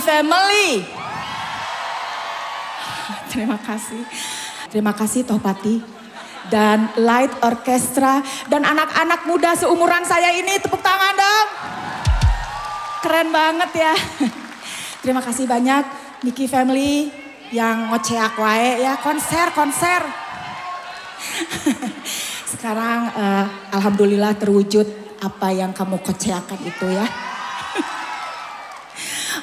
Family. Terima kasih. Terima kasih Tohpati. Dan Light Orchestra. Dan anak-anak muda seumuran saya ini tepuk tangan dong. Keren banget ya. Terima kasih banyak Niki Family yang ngoceak wae ya konser konser. Sekarang eh, alhamdulillah terwujud apa yang kamu keceakan itu ya.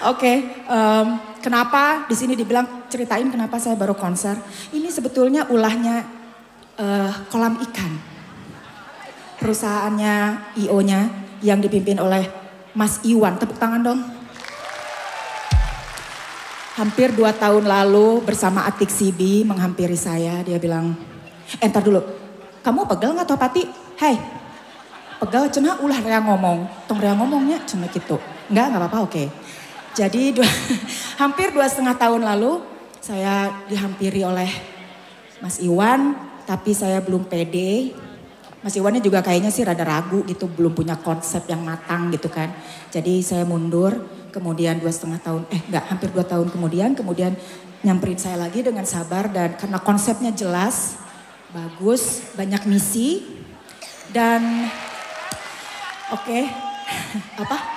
Oke, em, kenapa di sini dibilang ceritain kenapa saya baru konser? Ini sebetulnya ulahnya eh, kolam ikan. Perusahaannya IO-nya yang dipimpin oleh Mas Iwan. Tepuk tangan dong. Hampir dua tahun lalu bersama Atik Sibi menghampiri saya. Dia bilang, eh ntar dulu, kamu pegel nggak Topati? Hei, pegel cenah ulah rea ngomong. Tong rea ngomongnya cenah gitu. Enggak, nggak apa-apa, oke. Jadi dua, hampir dua setengah tahun lalu saya dihampiri oleh Mas Iwan, tapi saya belum pede. Mas Iwannya juga kayaknya sih rada ragu gitu, belum punya konsep yang matang gitu kan. Jadi saya mundur, kemudian dua setengah tahun, eh enggak hampir dua tahun kemudian, kemudian nyamperin saya lagi dengan sabar dan karena konsepnya jelas, bagus, banyak misi dan Oke. Apa?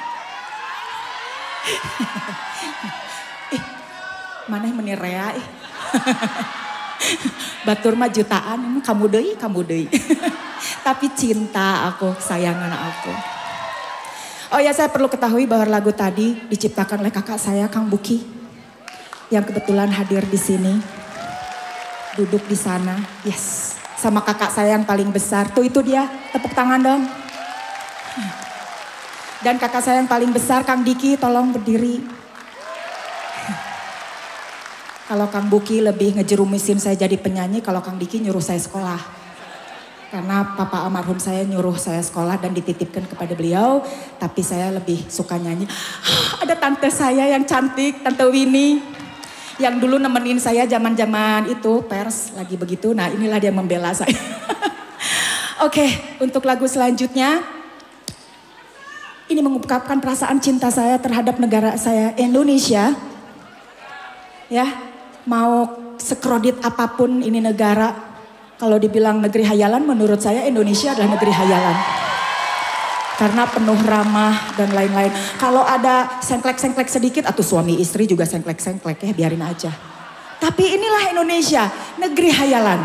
Mana yang menirea. Batur mah jutaan, kamu deh, kamu deh. Tapi cinta aku, sayangan aku. Oh ya saya perlu ketahui bahwa lagu tadi diciptakan oleh kakak saya Kang Buki. Yang kebetulan hadir di sini. Duduk di sana. Yes. Sama kakak saya yang paling besar. Tuh itu dia. Tepuk tangan dong. Dan kakak saya yang paling besar Kang Diki tolong berdiri. Kalau Kang Buki lebih ngejerumisin saya jadi penyanyi, kalau Kang Diki nyuruh saya sekolah. Karena papa almarhum saya nyuruh saya sekolah dan dititipkan kepada beliau. Tapi saya lebih suka nyanyi. Ada tante saya yang cantik, Tante Winnie. Yang dulu nemenin saya zaman-zaman itu pers lagi begitu. Nah inilah dia membela saya. Oke, untuk lagu selanjutnya. Ini mengungkapkan perasaan cinta saya terhadap negara saya Indonesia. Ya, mau sekrodit apa pun ini negara kalau dibilang negeri hayalan, menurut saya Indonesia adalah negeri hayalan. Karena penuh ramah dan lain-lain. Kalau ada sengklek-sengklek sedikit, atau suami istri juga sengklek-sengklek ya biarin aja. Tapi inilah Indonesia, negeri hayalan.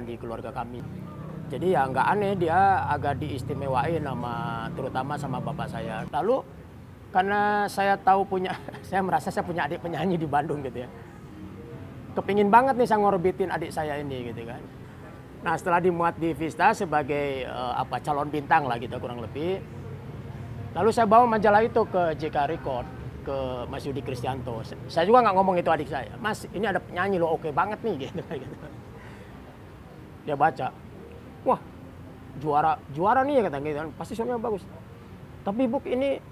Perempuan di keluarga kami. Jadi ya nggak aneh dia agak diistimewain sama terutama sama bapak saya. Lalu karena saya tahu punya, saya merasa saya punya adik penyanyi di Bandung gitu ya. Kepingin banget nih saya ngorbitin adik saya ini gitu kan. Nah setelah dimuat di Vista sebagai uh, apa calon bintang lah gitu kurang lebih. Lalu saya bawa majalah itu ke JK Record ke Mas Yudi Kristianto. Saya juga nggak ngomong itu adik saya. Mas ini ada penyanyi lo oke banget nih gitu. gitu. Dia baca, wah juara juara nih ya kata gitu pasti suaminya bagus. Tapi buk ini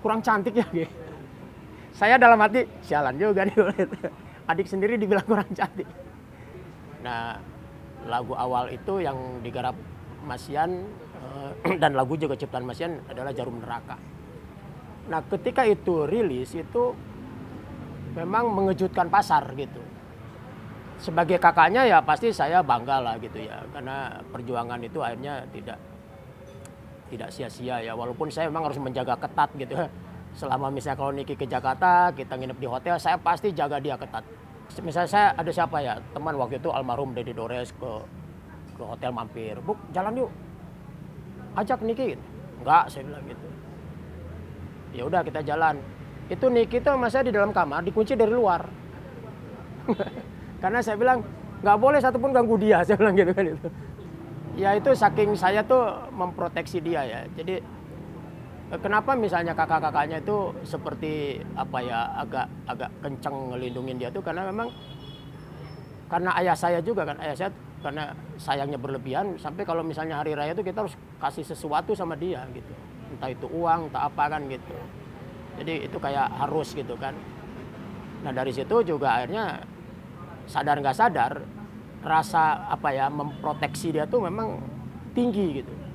kurang cantik ya gitu. saya dalam hati sialan juga nih adik sendiri dibilang kurang cantik. Nah lagu awal itu yang digarap Masian eh, dan lagu juga ciptaan Masian adalah Jarum Neraka. Nah ketika itu rilis itu memang mengejutkan pasar gitu sebagai kakaknya ya pasti saya bangga lah gitu ya. Karena perjuangan itu akhirnya tidak tidak sia-sia ya. Walaupun saya memang harus menjaga ketat gitu. Ya selama misalnya kalau Niki ke Jakarta kita nginep di hotel saya pasti jaga dia ketat. Misalnya saya ada siapa ya? Teman waktu itu almarhum Dedi Dores ke ke hotel mampir. Buk jalan yuk. Ajak Niki. Enggak saya bilang gitu. Ya udah kita jalan. Itu Niki tuh masa di dalam kamar dikunci dari luar Karena saya bilang nggak boleh satupun ganggu dia, saya bilang gitu kan itu. Ya itu saking saya tuh memproteksi dia ya. Jadi eh, kenapa misalnya kakak-kakaknya itu seperti apa ya agak agak kenceng ngelindungin dia tuh? Karena memang karena ayah saya juga kan ayah saya karena sayangnya berlebihan sampai kalau misalnya hari raya itu kita harus kasih sesuatu sama dia gitu. Entah itu uang entah apa kan gitu. Jadi itu kayak harus gitu kan. Nah dari situ juga akhirnya sadar nggak sadar rasa apa ya memproteksi dia tuh memang tinggi gitu.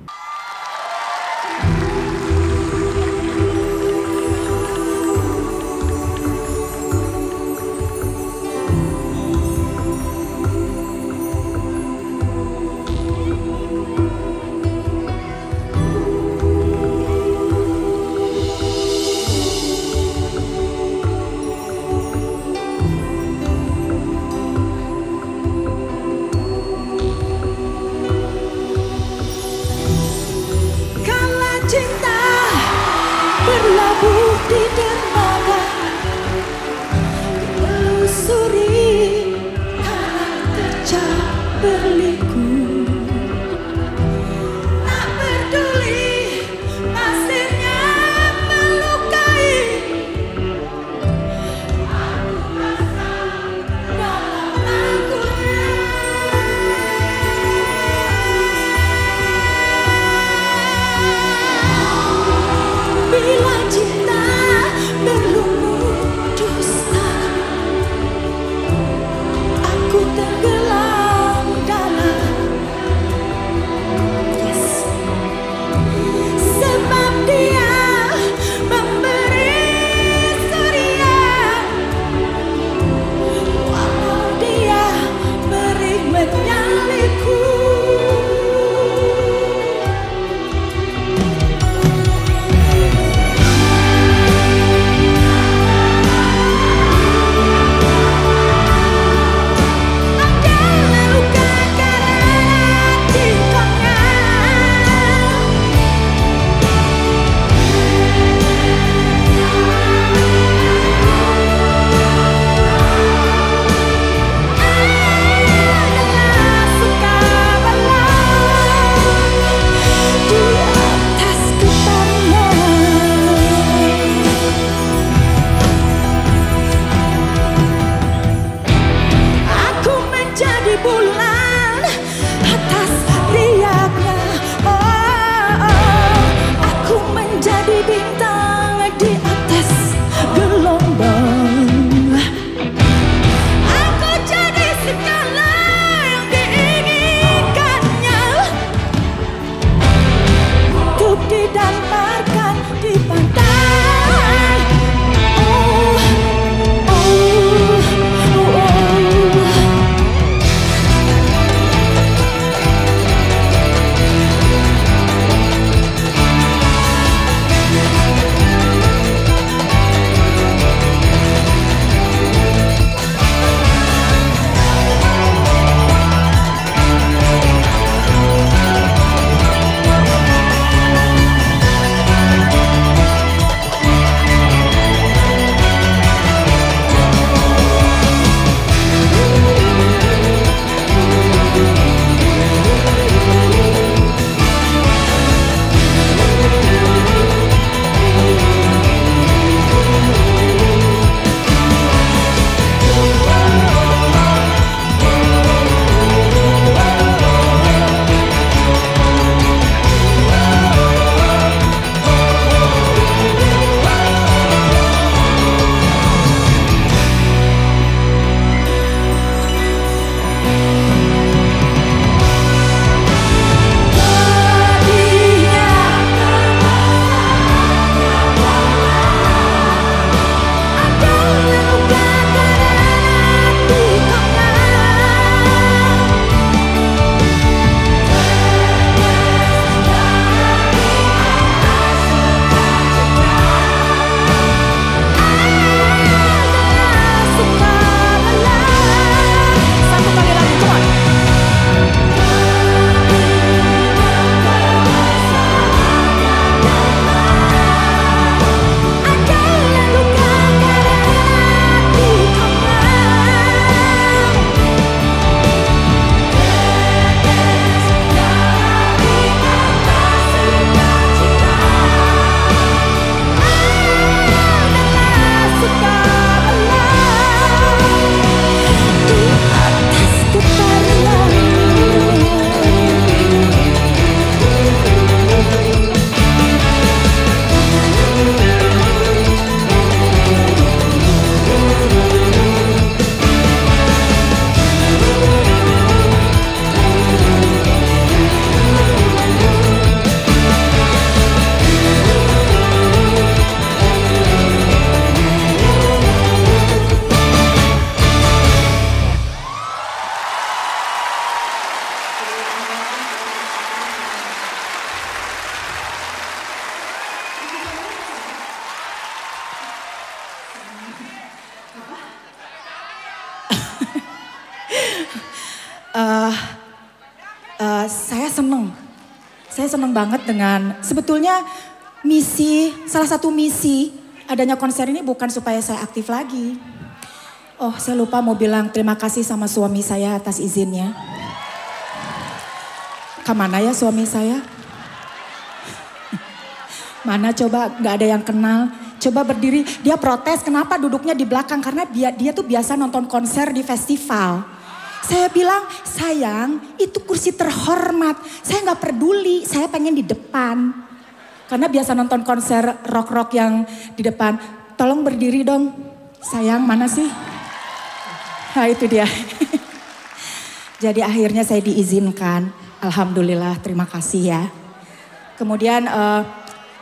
Dengan sebetulnya misi, salah satu misi adanya konser ini bukan supaya saya aktif lagi. Oh saya lupa mau bilang terima kasih sama suami saya atas izinnya. Ke mana ya suami saya? Mana coba gak ada yang kenal. Coba berdiri, dia protes kenapa duduknya di belakang. Karena dia, dia tuh biasa nonton konser di festival. Saya bilang, sayang itu kursi terhormat. Saya nggak peduli, saya pengen di depan. Karena biasa nonton konser rock-rock yang di depan. Tolong berdiri dong. Sayang mana sih? Nah itu dia. Jadi akhirnya saya diizinkan. Alhamdulillah terima kasih ya. Kemudian uh,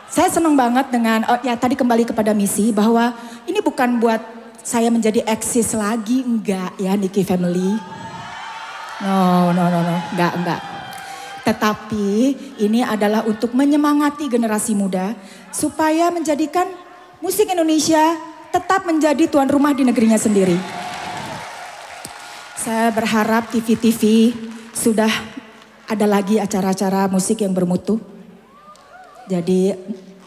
saya senang banget dengan, oh ya tadi kembali kepada misi bahwa ini bukan buat saya menjadi eksis lagi, enggak ya Niki Family. No, no, no, no, enggak, enggak. Tetapi ini adalah untuk menyemangati generasi muda supaya menjadikan musik Indonesia tetap menjadi tuan rumah di negerinya sendiri. Saya berharap TV-TV sudah ada lagi acara-acara musik yang bermutu. Jadi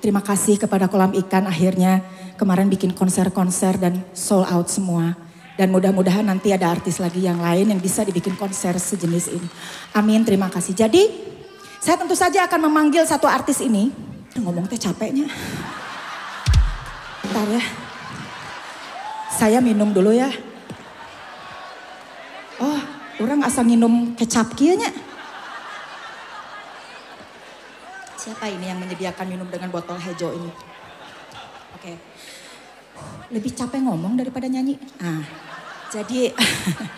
terima kasih kepada kolam ikan akhirnya kemarin bikin konser-konser dan sold out semua. Dan mudah-mudahan nanti ada artis lagi yang lain yang bisa dibikin konser sejenis ini. Amin, terima kasih. Jadi saya tentu saja akan memanggil satu artis ini. Ngomong teh capeknya. Bentar ya. Saya minum dulu ya. Oh, orang asal minum kecap kianya. Siapa ini yang menyediakan minum dengan botol hejo ini? Oke. Okay lebih capek ngomong daripada nyanyi. Nah, jadi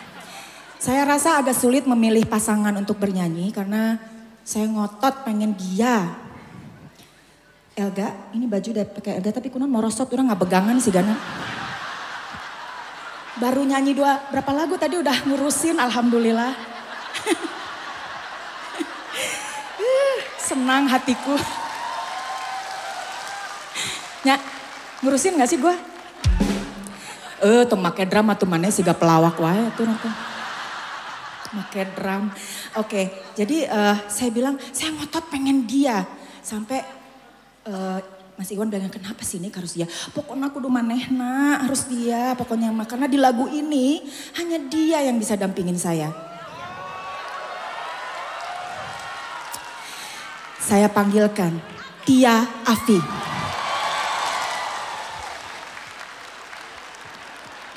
saya rasa agak sulit memilih pasangan untuk bernyanyi karena saya ngotot pengen dia. Elga, ini baju udah pakai Elga tapi kuno morosot orang nggak begangan sih Gana. Baru nyanyi dua berapa lagu tadi udah ngurusin alhamdulillah. Senang hatiku. Ya, ngurusin gak sih gue? Eh, tuh make drum atau mana sih gak pelawak wae tuh nanti. Make drum. Oke, jadi uh, saya bilang saya ngotot pengen dia. Sampai uh, Mas Iwan bilang kenapa sih ini harus dia? Pokoknya aku manehna harus dia. Pokoknya karena di lagu ini hanya dia yang bisa dampingin saya. Saya panggilkan Tia Afi.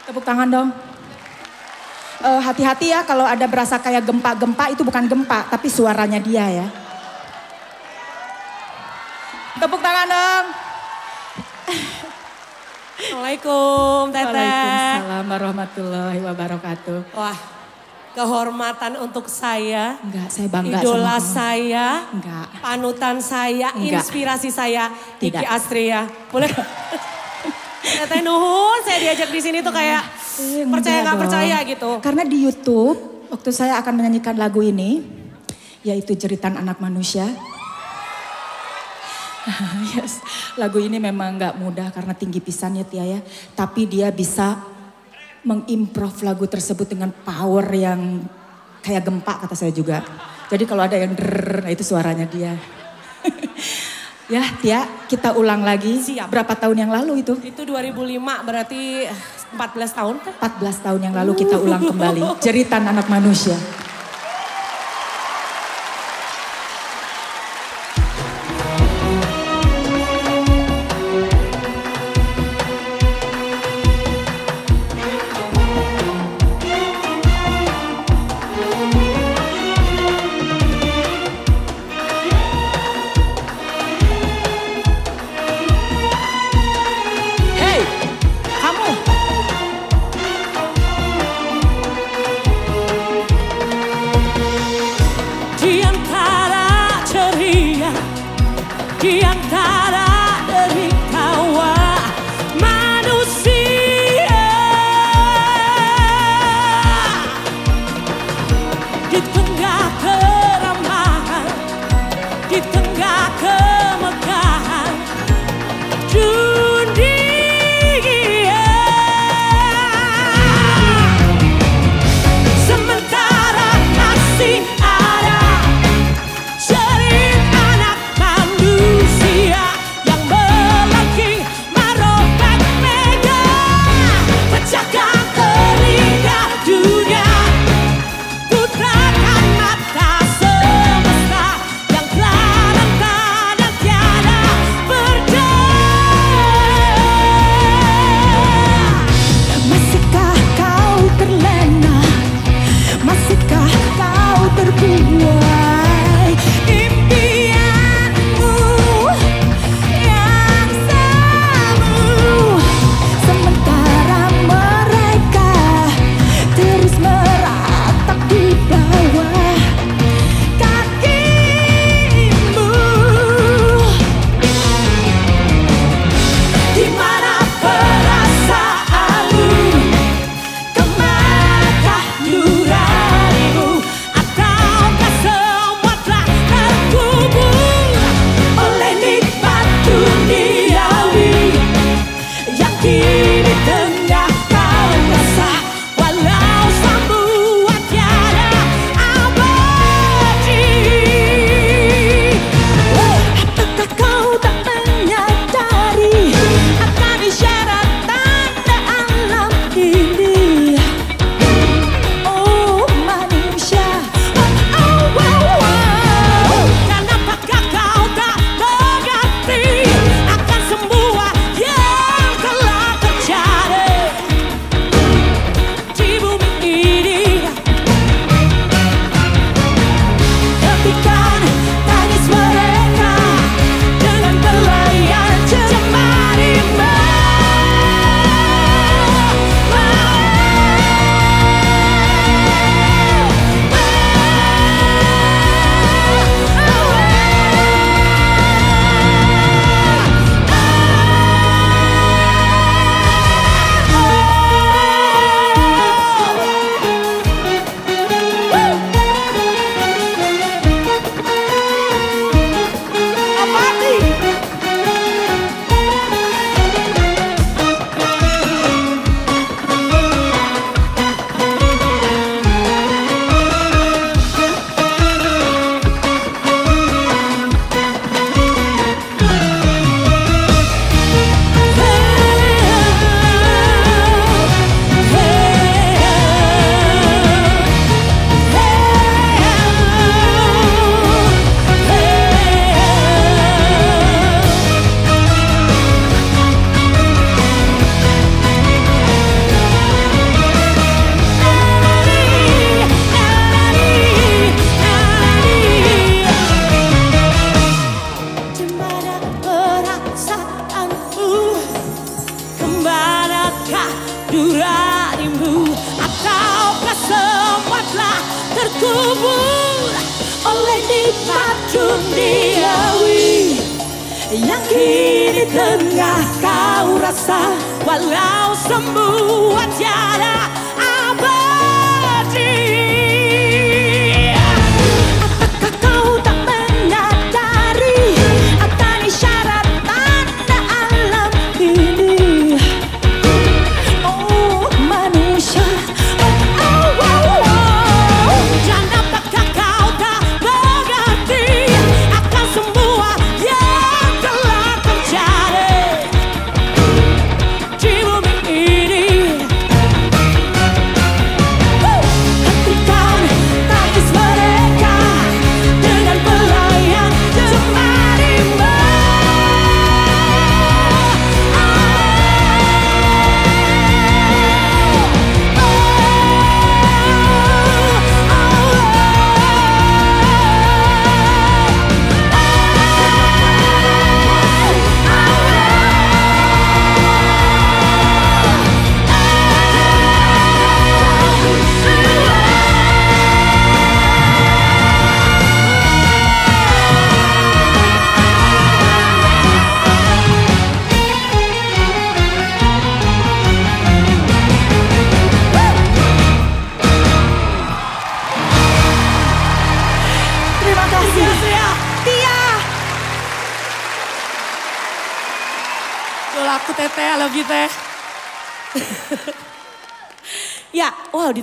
Tepuk tangan dong. Uh, hati-hati ya kalau ada berasa kayak gempa-gempa itu bukan gempa tapi suaranya dia ya. Tepuk tangan dong. Assalamualaikum Teteh. Waalaikumsalam warahmatullahi wabarakatuh. Wah kehormatan untuk saya. Enggak, saya bangga Idola sama saya. Enggak. Panutan saya, Enggak. inspirasi saya. Tidak. Diki Astria. Boleh? Teteh Nuhun, saya diajak di sini tuh kayak Eh, percaya nggak percaya gitu. Karena di YouTube waktu saya akan menyanyikan lagu ini yaitu Jeritan Anak Manusia. yes, lagu ini memang nggak mudah karena tinggi pisannya Tia ya. Tapi dia bisa mengimprov lagu tersebut dengan power yang kayak gempa kata saya juga. Jadi kalau ada yang drrrr, nah itu suaranya dia. ya Tia, kita ulang lagi. Siap. Berapa tahun yang lalu itu? Itu 2005 berarti 14 tahun kan? 14 tahun yang lalu kita ulang kembali. Jeritan anak manusia.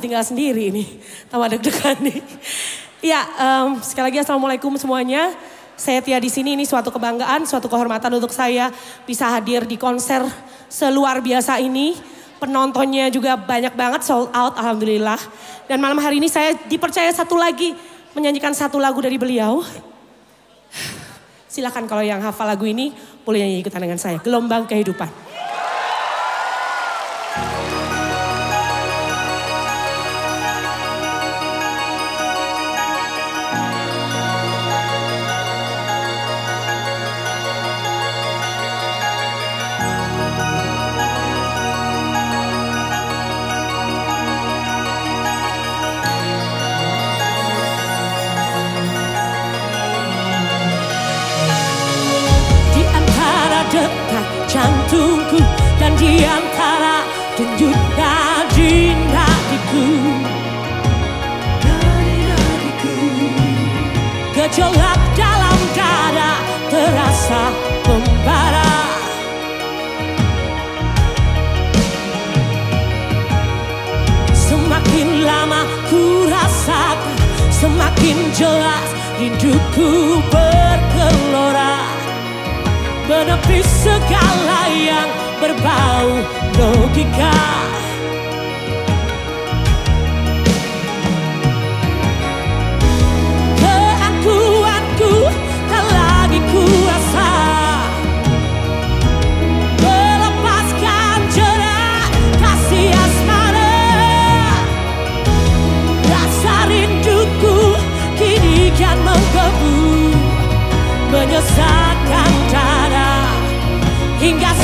Wow ditinggal sendiri nih. Tambah deg-degan nih. Ya, em, sekali lagi Assalamualaikum semuanya. Saya Tia di sini, ini suatu kebanggaan, suatu kehormatan untuk saya bisa hadir di konser seluar biasa ini. Penontonnya juga banyak banget, sold out Alhamdulillah. Dan malam hari ini saya dipercaya satu lagi menyanyikan satu lagu dari beliau. Silakan kalau yang hafal lagu ini boleh nyanyi ikutan dengan saya. Gelombang kehidupan. Gejolak dalam dada terasa membara. Semakin lama ku rasakan Semakin jelas rinduku bergelora Menepis segala yang berbau logika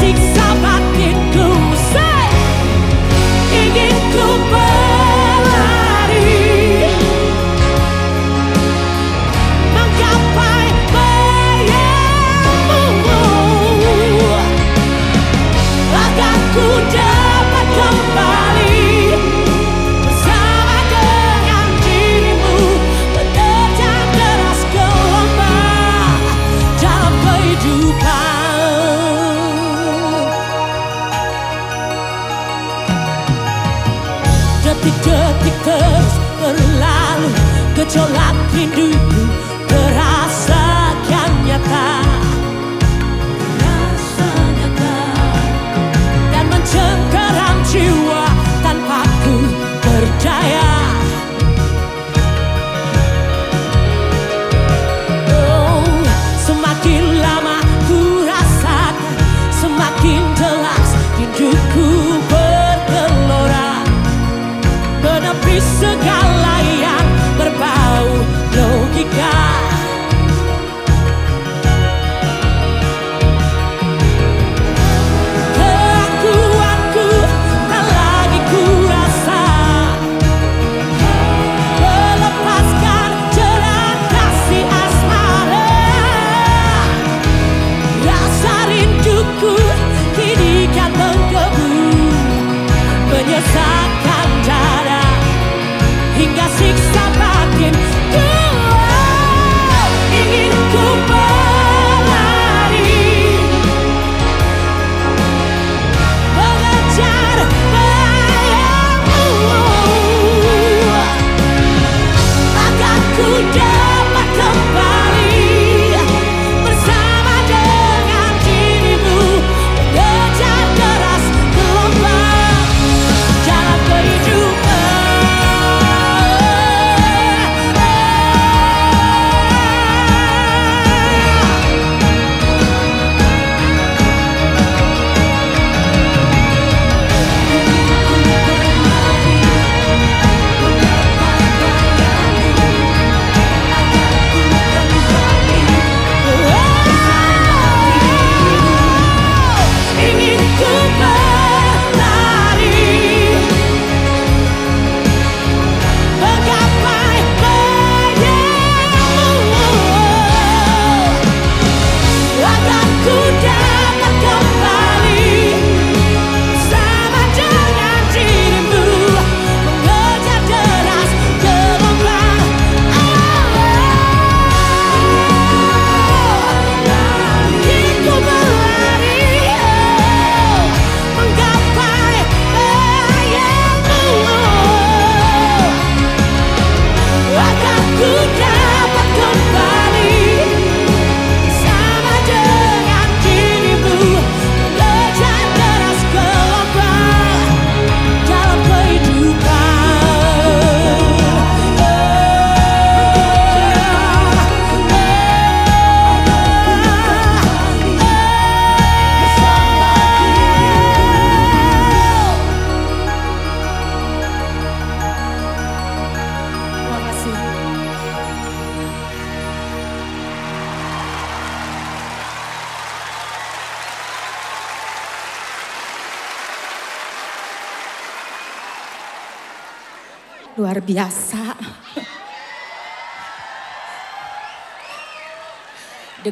seek Gejolak rinduku terasa kian nyata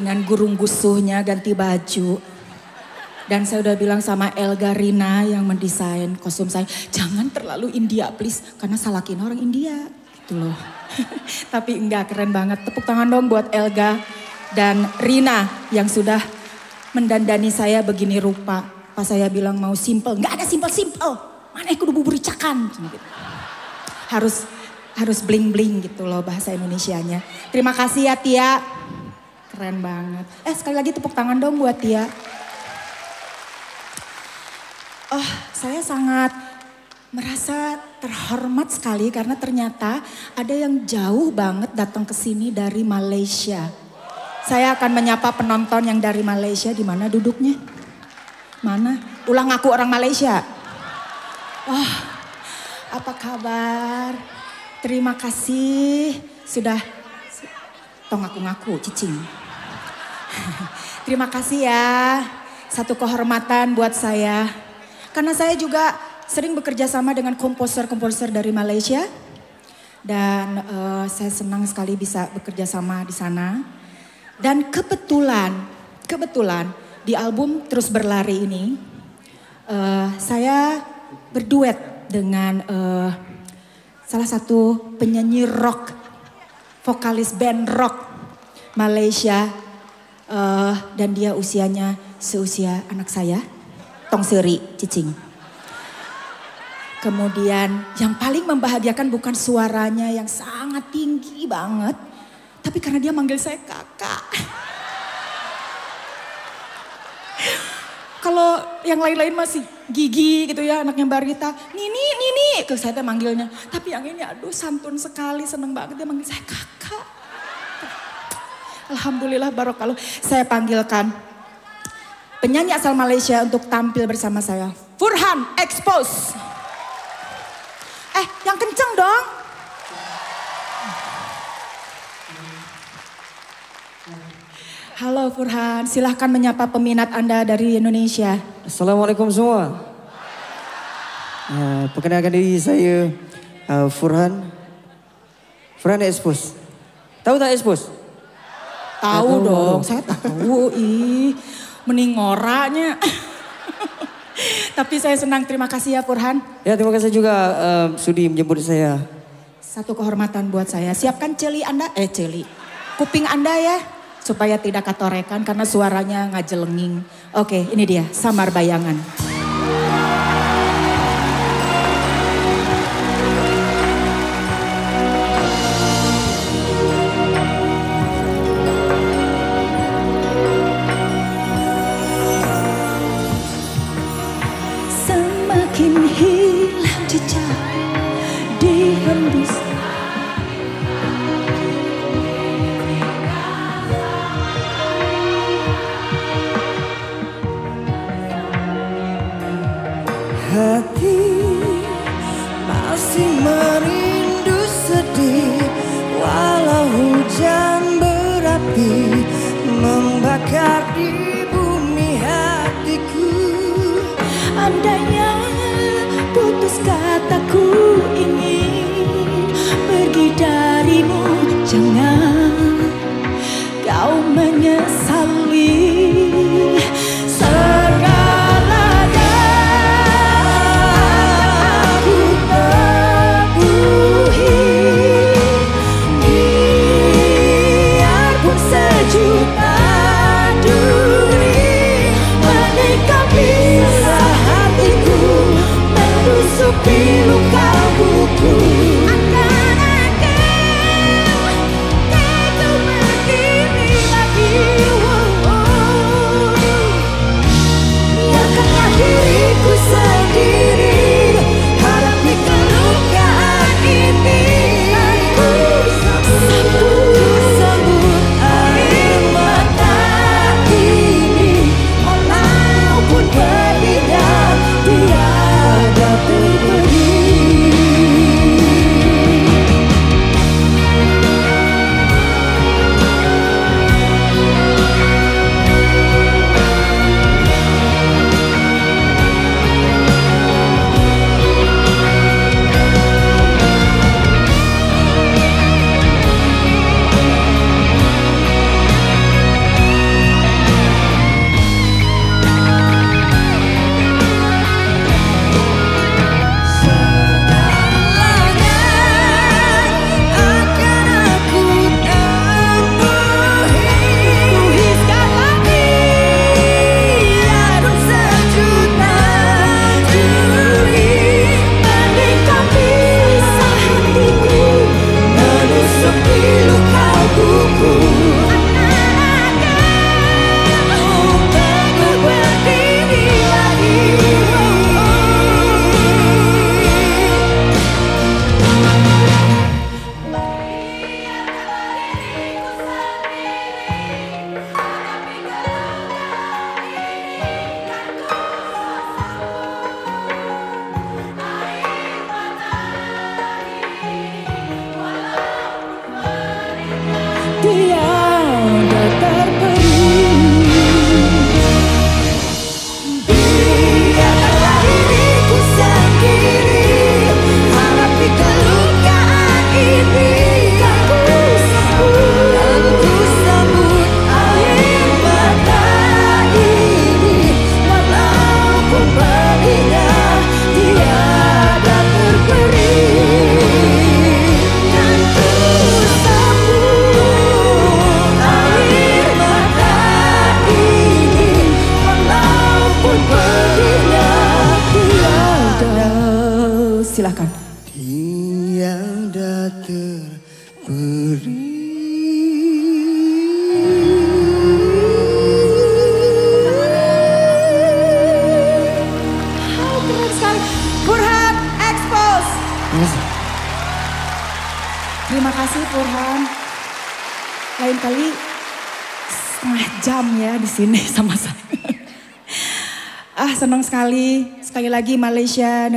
Dengan gurung gusuhnya ganti baju. Dan saya udah bilang sama Elga Rina yang mendesain kostum saya, jangan terlalu India please, karena salakin orang India. Gitu loh. Tapi enggak, keren banget. Tepuk tangan dong buat Elga dan Rina yang sudah mendandani saya begini rupa. Pas saya bilang mau simple, enggak ada simple-simple. Mana aku bubur cakan. Gitu. Harus harus bling-bling gitu loh bahasa Indonesianya. Terima kasih ya Tia. Keren banget. Eh sekali lagi tepuk tangan dong buat Tia. Oh, saya sangat merasa terhormat sekali karena ternyata ada yang jauh banget datang ke sini dari Malaysia. Saya akan menyapa penonton yang dari Malaysia. Di mana duduknya? Mana? Ulang aku orang Malaysia. Oh, apa kabar? Terima kasih sudah tong aku ngaku cicing. Terima kasih ya. Satu kehormatan buat saya. Karena saya juga sering bekerja sama dengan komposer-komposer dari Malaysia. Dan uh, saya senang sekali bisa bekerja sama di sana. Dan kebetulan, kebetulan di album Terus Berlari ini, uh, saya berduet dengan uh, salah satu penyanyi rock, vokalis band rock Malaysia. Uh, dan dia usianya seusia anak saya, Tong Seri Cicing. Kemudian yang paling membahagiakan bukan suaranya yang sangat tinggi banget. Tapi karena dia manggil saya kakak. Kalau yang lain-lain masih gigi gitu ya anaknya Barita. Nini, Nini. Ke saya manggilnya. Tapi yang ini aduh santun sekali seneng banget dia manggil saya kakak. Alhamdulillah barokallah. Saya panggilkan penyanyi asal Malaysia untuk tampil bersama saya. Furhan Expose. Eh yang kenceng dong. Halo Furhan, silahkan menyapa peminat Anda dari Indonesia. Assalamualaikum semua. Uh, perkenalkan diri saya uh, Furhan. Furhan Expos. Tahu tak Expos? Tahu dong, saya tahu. Ih, mending ngoranya. Tapi saya senang, terima kasih ya Furhan. Ya terima kasih juga uh, Sudi menjemput saya. Satu kehormatan buat saya. Siapkan celi Anda, eh celi. Kuping Anda ya supaya tidak katorekan karena suaranya ngajelenging. Oke, ini dia Samar Bayangan. no caboclo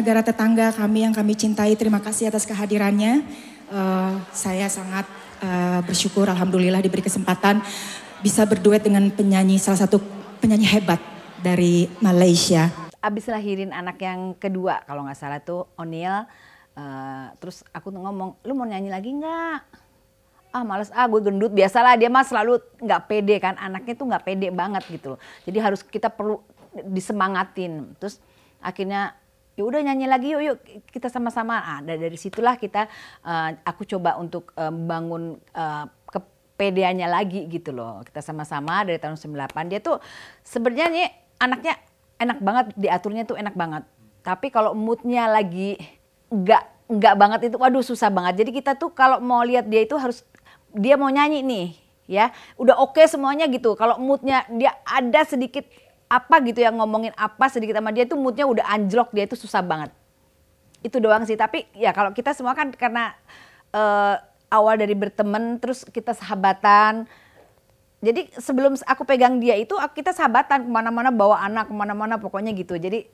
negara tetangga kami yang kami cintai. Terima kasih atas kehadirannya. Eh, saya sangat eh, bersyukur Alhamdulillah diberi kesempatan bisa berduet dengan penyanyi, salah satu penyanyi hebat dari Malaysia. abis lahirin anak yang kedua kalau nggak salah tuh O'Neil eh, terus aku tuh ngomong lu mau nyanyi lagi nggak ah males ah gue gendut biasalah dia mah selalu nggak pede kan anaknya tuh nggak pede banget gitu loh jadi harus kita perlu disemangatin terus akhirnya ya udah nyanyi lagi yuk yuk kita sama-sama. Ah dari, situlah kita eh, aku coba untuk eh, membangun eh, kepedeannya lagi gitu loh. Kita sama-sama dari tahun 98 dia tuh sebenarnya nih anaknya enak banget diaturnya tuh enak banget. Tapi kalau moodnya lagi nggak nggak banget itu waduh susah banget. Jadi kita tuh kalau mau lihat dia itu harus dia mau nyanyi nih ya. Udah oke semuanya gitu. Kalau moodnya dia ada sedikit apa gitu yang ngomongin apa sedikit sama dia tuh moodnya udah anjlok dia itu susah banget. Itu doang sih tapi ya kalau kita semua kan karena eh, awal dari berteman terus kita sahabatan. Jadi sebelum aku pegang dia itu kita sahabatan ke mana-mana bawa anak ke mana-mana pokoknya gitu. Jadi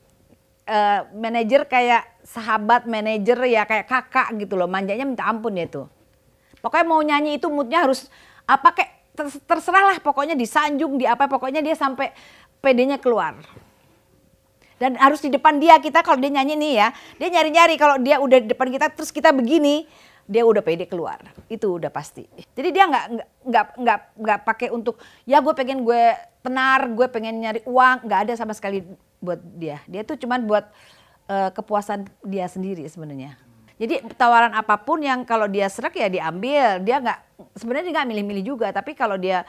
eh, manajer kayak sahabat manajer ya kayak kakak gitu loh manjanya minta ampun ya tuh. Pokoknya mau nyanyi itu moodnya harus apa kayak ter- terserah lah pokoknya disanjung di apa pokoknya dia sampai PD-nya keluar. Dan harus di depan dia kita kalau dia nyanyi nih ya dia nyari-nyari kalau dia udah di depan kita terus kita begini dia udah pede keluar. Itu udah pasti. Jadi dia nggak nggak nggak nggak pakai untuk ya gue pengen gue tenar gue pengen nyari uang. Nggak ada sama sekali buat dia. Dia tuh cuman buat eh, kepuasan dia sendiri sebenarnya. Jadi tawaran apa pun yang kalau dia serak ya diambil. Dia nggak sebenarnya nggak milih-milih juga tapi kalau dia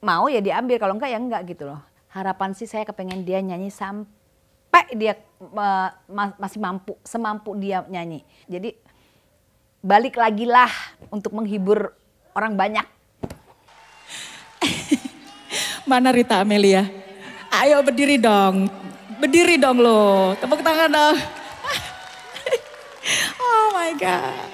mau ya diambil kalau enggak ya enggak gitu loh harapan sih saya kepengen dia nyanyi sampai dia ma- masih mampu semampu dia nyanyi jadi balik lagi lah untuk menghibur orang banyak Mana Rita Amelia? Ayo berdiri dong. Berdiri dong lo. Tepuk tangan dong. oh my God.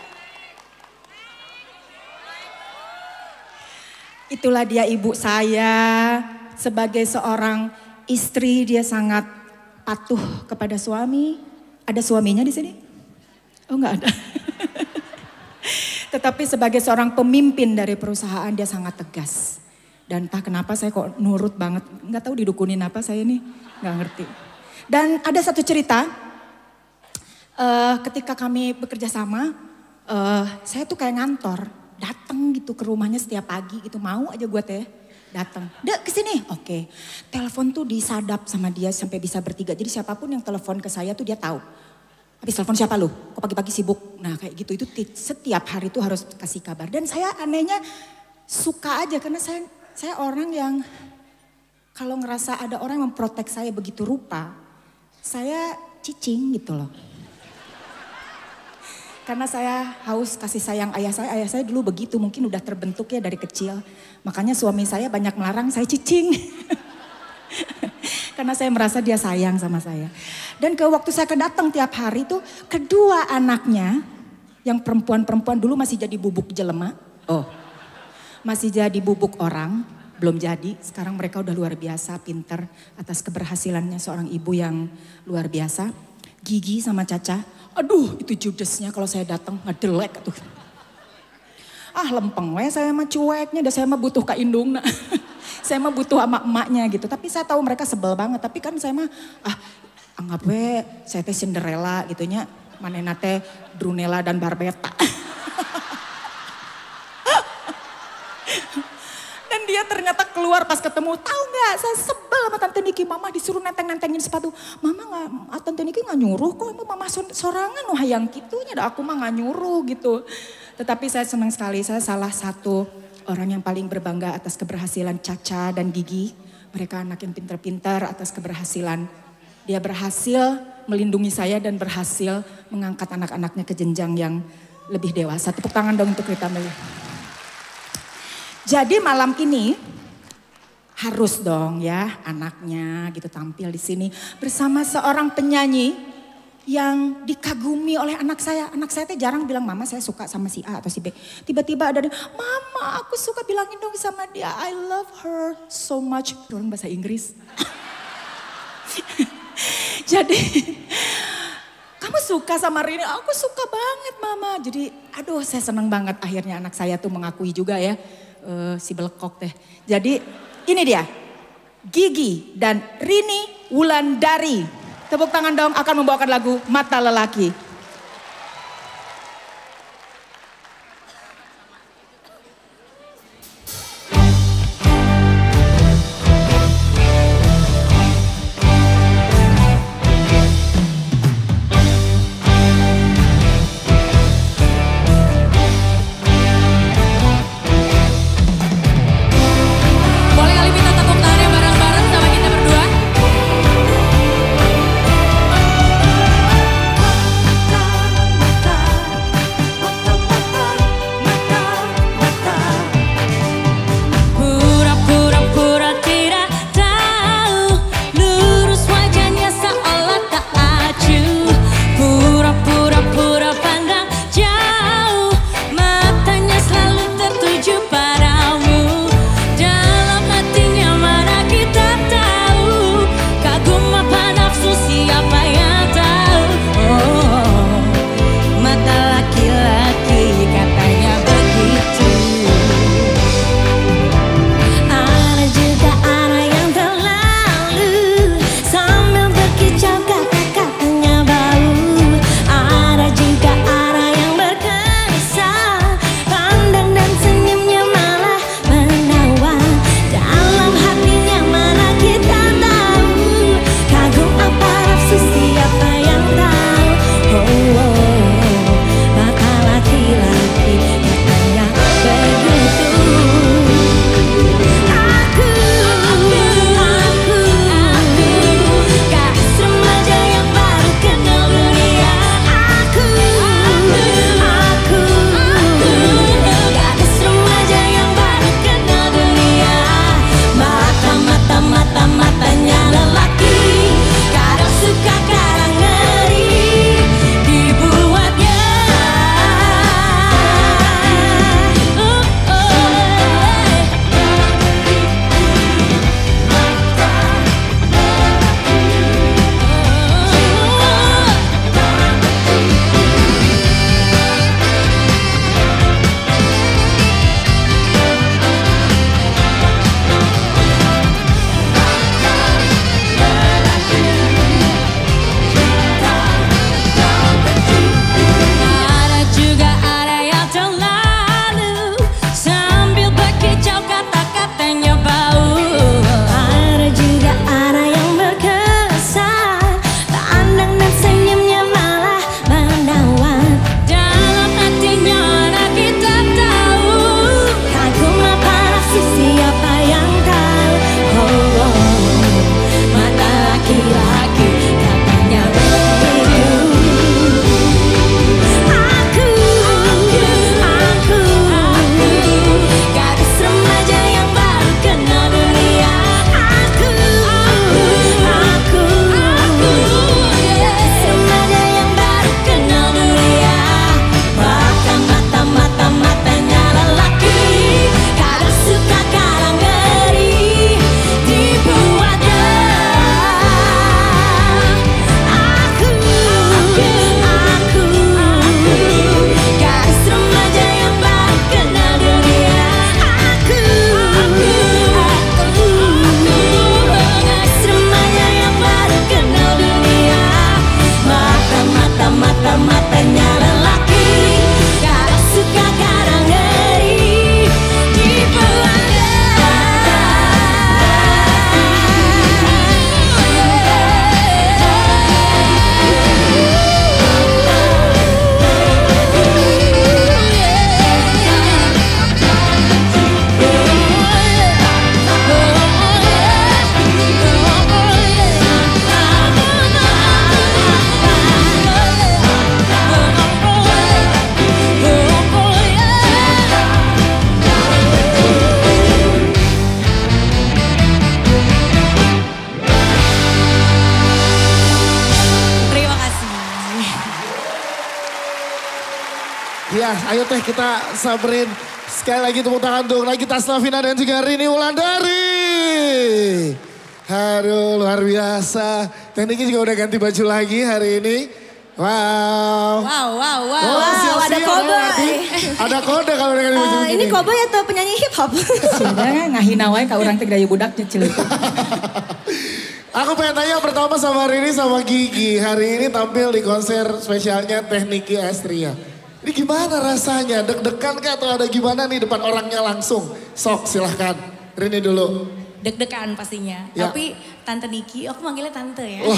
Itulah dia ibu saya. Sebagai seorang istri dia sangat patuh kepada suami. Ada suaminya di sini? Oh enggak ada. Tetapi sebagai seorang pemimpin dari perusahaan dia sangat tegas. Dan entah kenapa saya kok nurut banget. Nggak tahu didukunin apa saya nih. Nggak ngerti. Dan ada satu cerita. eh, ketika kami bekerja sama. eh, saya tuh kayak ngantor. Datang gitu ke rumahnya setiap pagi gitu. Mau aja gue teh. Datang. Dek ke sini. Oke. Telepon tuh disadap sama dia sampai bisa bertiga. Jadi siapa pun yang telepon ke saya tuh dia tahu. Habis telepon siapa lu? Kok pagi-pagi sibuk? Nah kayak gitu itu ti- setiap hari itu harus kasih kabar. Dan saya anehnya suka aja karena saya saya orang yang kalau ngerasa ada orang yang memprotek saya begitu rupa, saya cicing gitu loh. Karena saya haus kasih sayang ayah saya, ayah saya dulu begitu mungkin udah terbentuk ya dari kecil. Makanya suami saya banyak melarang saya cicing. Karena saya merasa dia sayang sama saya. Dan ke waktu saya kedatang tiap hari itu kedua anaknya yang perempuan-perempuan dulu masih jadi bubuk jelema. Oh. Masih jadi bubuk orang, belum jadi. Sekarang mereka udah luar biasa, pinter atas keberhasilannya seorang ibu yang luar biasa. Gigi sama Caca, aduh itu judesnya kalau saya datang ngedelek tuh. Ah lempeng we saya mah cueknya, dan saya mah butuh Kak Indung. Nah. saya mah butuh sama emaknya gitu. Tapi saya tahu mereka sebel banget. Tapi kan saya mah, ah anggap we saya teh Cinderella gitunya. Manena teh Brunella dan Barbeta. Dan dia ternyata keluar pas ketemu, tahu nggak? Saya sebel sama Tante Niki. Mama disuruh nenteng-nentengin sepatu. Mama nggak, ah, Tante Niki nggak nyuruh kok. Emang Mama so- sorangan oh hayang gitunya. Dah aku mah nggak nyuruh gitu. Tetapi saya senang sekali. Saya salah satu orang yang paling berbangga atas keberhasilan Caca dan Gigi. Mereka anak yang pintar-pintar atas keberhasilan. Dia berhasil melindungi saya dan berhasil mengangkat anak-anaknya ke jenjang yang lebih dewasa. Tepuk tangan dong untuk Rita Meli. Jadi malam ini harus dong ya anaknya gitu tampil di sini bersama seorang penyanyi yang dikagumi oleh anak saya. Anak saya teh jarang bilang mama saya suka sama si A atau si B. Tiba-tiba ada mama aku suka bilangin dong sama dia I love her so much. Orang bahasa Inggris. Jadi kamu suka sama Rini? Aku suka banget mama. Jadi aduh saya seneng banget akhirnya anak saya tuh mengakui juga ya. Uh, si belekok teh. Jadi ini dia. Gigi dan Rini Wulandari. Tepuk tangan dong akan membawakan lagu Mata Lelaki. Kita samperin sekali lagi tepuk tangan untuk Nagita Slavina dan juga Rini Wulandari. Aduh luar biasa. Tekniknya juga udah ganti baju lagi hari ini. Wow. Wow, wow, wow. Oh, wow. ada kode. nanti. Ada kode kalau ganti baju Eh, ini koboy atau penyanyi hip hop? Sudah ngahina wae ka urang teh daya budak nyecil. Aku pengen tanya pertama sama Rini sama Gigi. Hari ini tampil di konser spesialnya Tekniki Astria. Ini gimana rasanya? Deg-degan kah atau ada gimana nih depan orangnya langsung? Sok silahkan. Rini dulu. Deg-degan pastinya. Ya. Tapi Tante Niki, aku manggilnya Tante ya. Oh.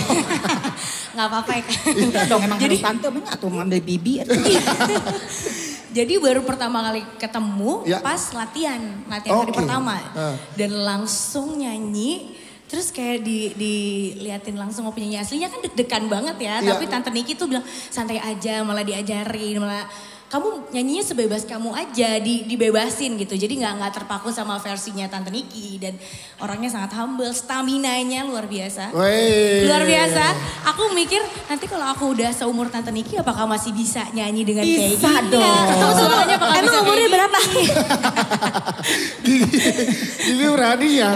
Nggak apa-apa ya kan. Iya dong emang harus tante mah atuh ngambil bibi. atuh. Jadi baru pertama kali ketemu Ya. pas latihan, latihan hari Oke. pertama. Ah. Dan langsung nyanyi, terus kayak di diliatin langsung sama penyanyi aslinya kan deg-degan banget ya. Iya. Tapi Tante Niki tuh bilang santai aja, malah diajarin, malah kamu nyanyinya sebebas kamu aja, di, dibebasin gitu. Jadi nggak nggak terpaku sama versinya Tante Niki dan orangnya sangat humble, stamina-nya luar biasa. Wey. Luar biasa. Aku mikir nanti kalau aku udah seumur Tante Niki apakah masih bisa nyanyi dengan kayak Bisa gini? dong. Kamu suaranya bakal Emang bisa umurnya kayak berapa? Gigi berani ya.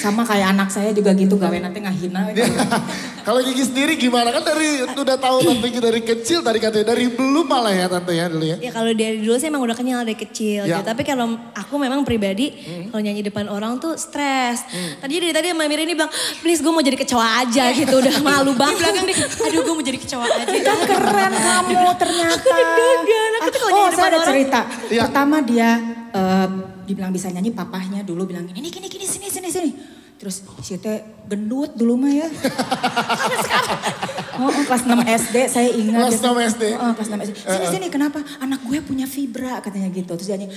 sama kayak anak saya juga gitu gawe nanti ngahina. Kalau Gigi sendiri gimana? Kan dari udah tahu Tante Gigi dari kecil tadi katanya. Dari belum malah ya Tante ya dulu ya. Ya kalau dari dulu saya emang udah kenal dari kecil. Ya. gitu. Tapi kalau aku memang pribadi kalau nyanyi depan orang tuh stres. Tadi dari tadi Mbak Mira ini bilang, please gue mau jadi kecoa aja gitu. Udah malu Di banget. belakang deh, aduh gue mau jadi kecoa aja. Keren kamu ternyata. Aku deg-degan, aku tuh kalau oh, nyanyi saya depan ada orang- cerita. Iya. Pertama dia eh, dibilang bisa nyanyi, papahnya dulu bilang gini, gini, gini, sini, sini, sini. Terus si teh gendut dulu mah ya. oh, oh, kelas 6 SD saya ingat. Kelas Dia- 6 SD. Oh, kelas 6 SD. Sini, sini, kenapa? Anak gue punya fibra katanya gitu. Terus dia nyanyi,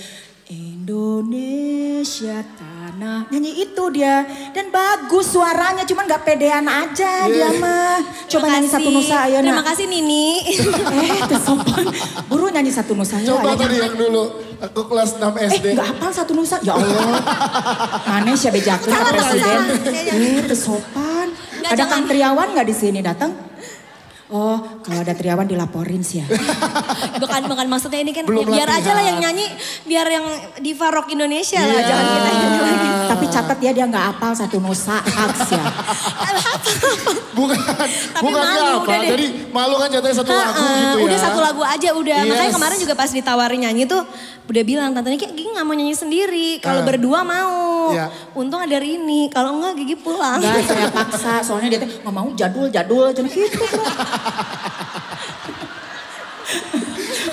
Indonesia tanah. Nyanyi itu dia. Dan bagus suaranya, cuman gak pedean aja dia mah. Coba Terima nyanyi satu nusa ayo Terima nak. kasih Nini. Eh, tersopan. Buru nyanyi satu nusa ya. Coba ayo. tadi yang dulu. Aku kelas 6 Eh, SD. gak hafal satu nusa. Ya Allah. Mana ke Salah, presiden. salah. Eh, tersopan. Ada jangan. Kang Triawan gak di sini datang? Oh, kalau ada Triawan dilaporin sih ya. bukan bukan maksudnya ini kan Belum biar aja lah yang nyanyi, biar yang diva rock Indonesia lah. Iya. Jangan kita nyanyi lagi. Tapi catat ya dia nggak hafal satu nusa haks ya. Bukan, bukan malu, apa. udah deh. Jadi malu kan jatuhnya satu lagu Ah, ah, gitu ya. Udah satu lagu aja udah. Yes. Makanya kemarin juga pas ditawarin nyanyi tuh udah bilang tante Niki Gigi gak mau nyanyi sendiri. Kalau Ah. berdua mau. Iya. Untung ada Rini. Kalau enggak Gigi pulang. Enggak, saya paksa. Soalnya dia tuh nggak mau jadul-jadul. Jadi gitu.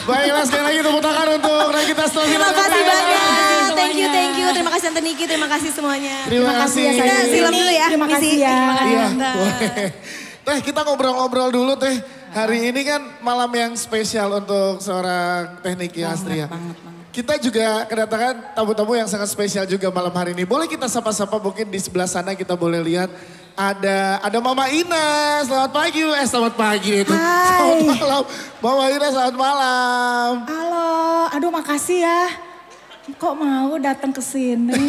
Baiklah sekali lagi tepuk tangan untuk Nagita Slavina. Terima kasih banyak. Rini. Thank you, thank you. Terima kasih Tante Niki. Terima kasih semuanya. Terima kasih. ya Kita silam dulu ya. Terima kasih Misi. ya. Terima kasih. Iya. Teh kita ngobrol-ngobrol dulu teh. Hari ini kan malam yang spesial untuk seorang tekniki Astria. banget, banget. Kita juga kedatangan tamu-tamu yang sangat spesial juga malam hari ini. Boleh kita sapa-sapa mungkin di sebelah sana kita boleh lihat ada ada Mama Ina. Selamat pagi, eh selamat pagi itu. Hai. Selamat malam. Mama Ina selamat malam. Halo, aduh makasih ya. Kok mau datang ke sini?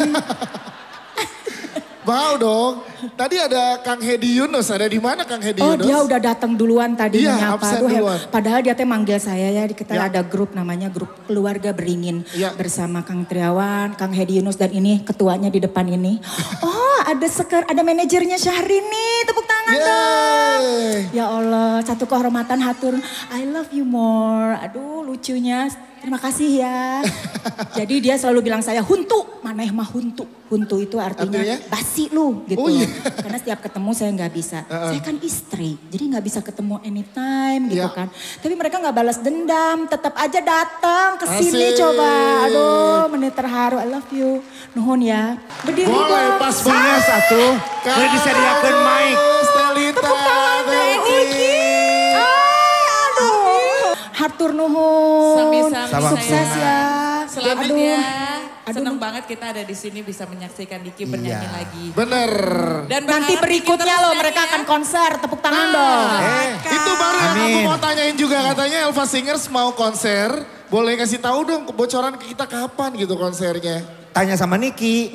Mau dong. Tadi ada Kang Hedi Yunus. Ada di mana Kang Hedi Oh Yunus? dia udah datang duluan tadi Iya, menyapa. Aduh, duluan. padahal dia teh manggil saya ya. Kita Ya. ada grup namanya grup keluarga beringin. Ya. Bersama Kang Triawan, Kang Hedi Yunus dan ini ketuanya di depan ini. Oh ada seker, ada manajernya Syahrini. Tepuk tangan dong. Yeay. Ya Allah, satu kehormatan hatur. I love you more. Aduh lucunya. Terima kasih ya. Jadi dia selalu bilang saya huntu. Maneh mah huntu. Huntu itu artinya, Artinya? basi lu gitu. Oh, iya. Karena setiap ketemu saya nggak bisa. Saya kan istri, jadi nggak bisa ketemu anytime gitu Iya. kan. Tapi mereka nggak balas dendam, tetap aja datang ke sini Asik. coba. Aduh, menit terharu. I love you. Nuhun ya. Berdiri Boleh pas banget satu. Boleh disediakan mic. Tepuk tangan, nuhun. Sami-sami Sukses saya. ya. Selamat Aduh. ya. Aduh, Senang banget kita ada di sini bisa menyaksikan Diki bernyanyi lagi. Bener. Dan Nanti berikutnya loh mereka ya. akan konser. Tepuk tangan dong. Eh, itu baru yang aku mau tanyain juga katanya Elva Singers mau konser. Boleh kasih tahu dong kebocoran ke kita kapan gitu konsernya? Tanya sama Niki.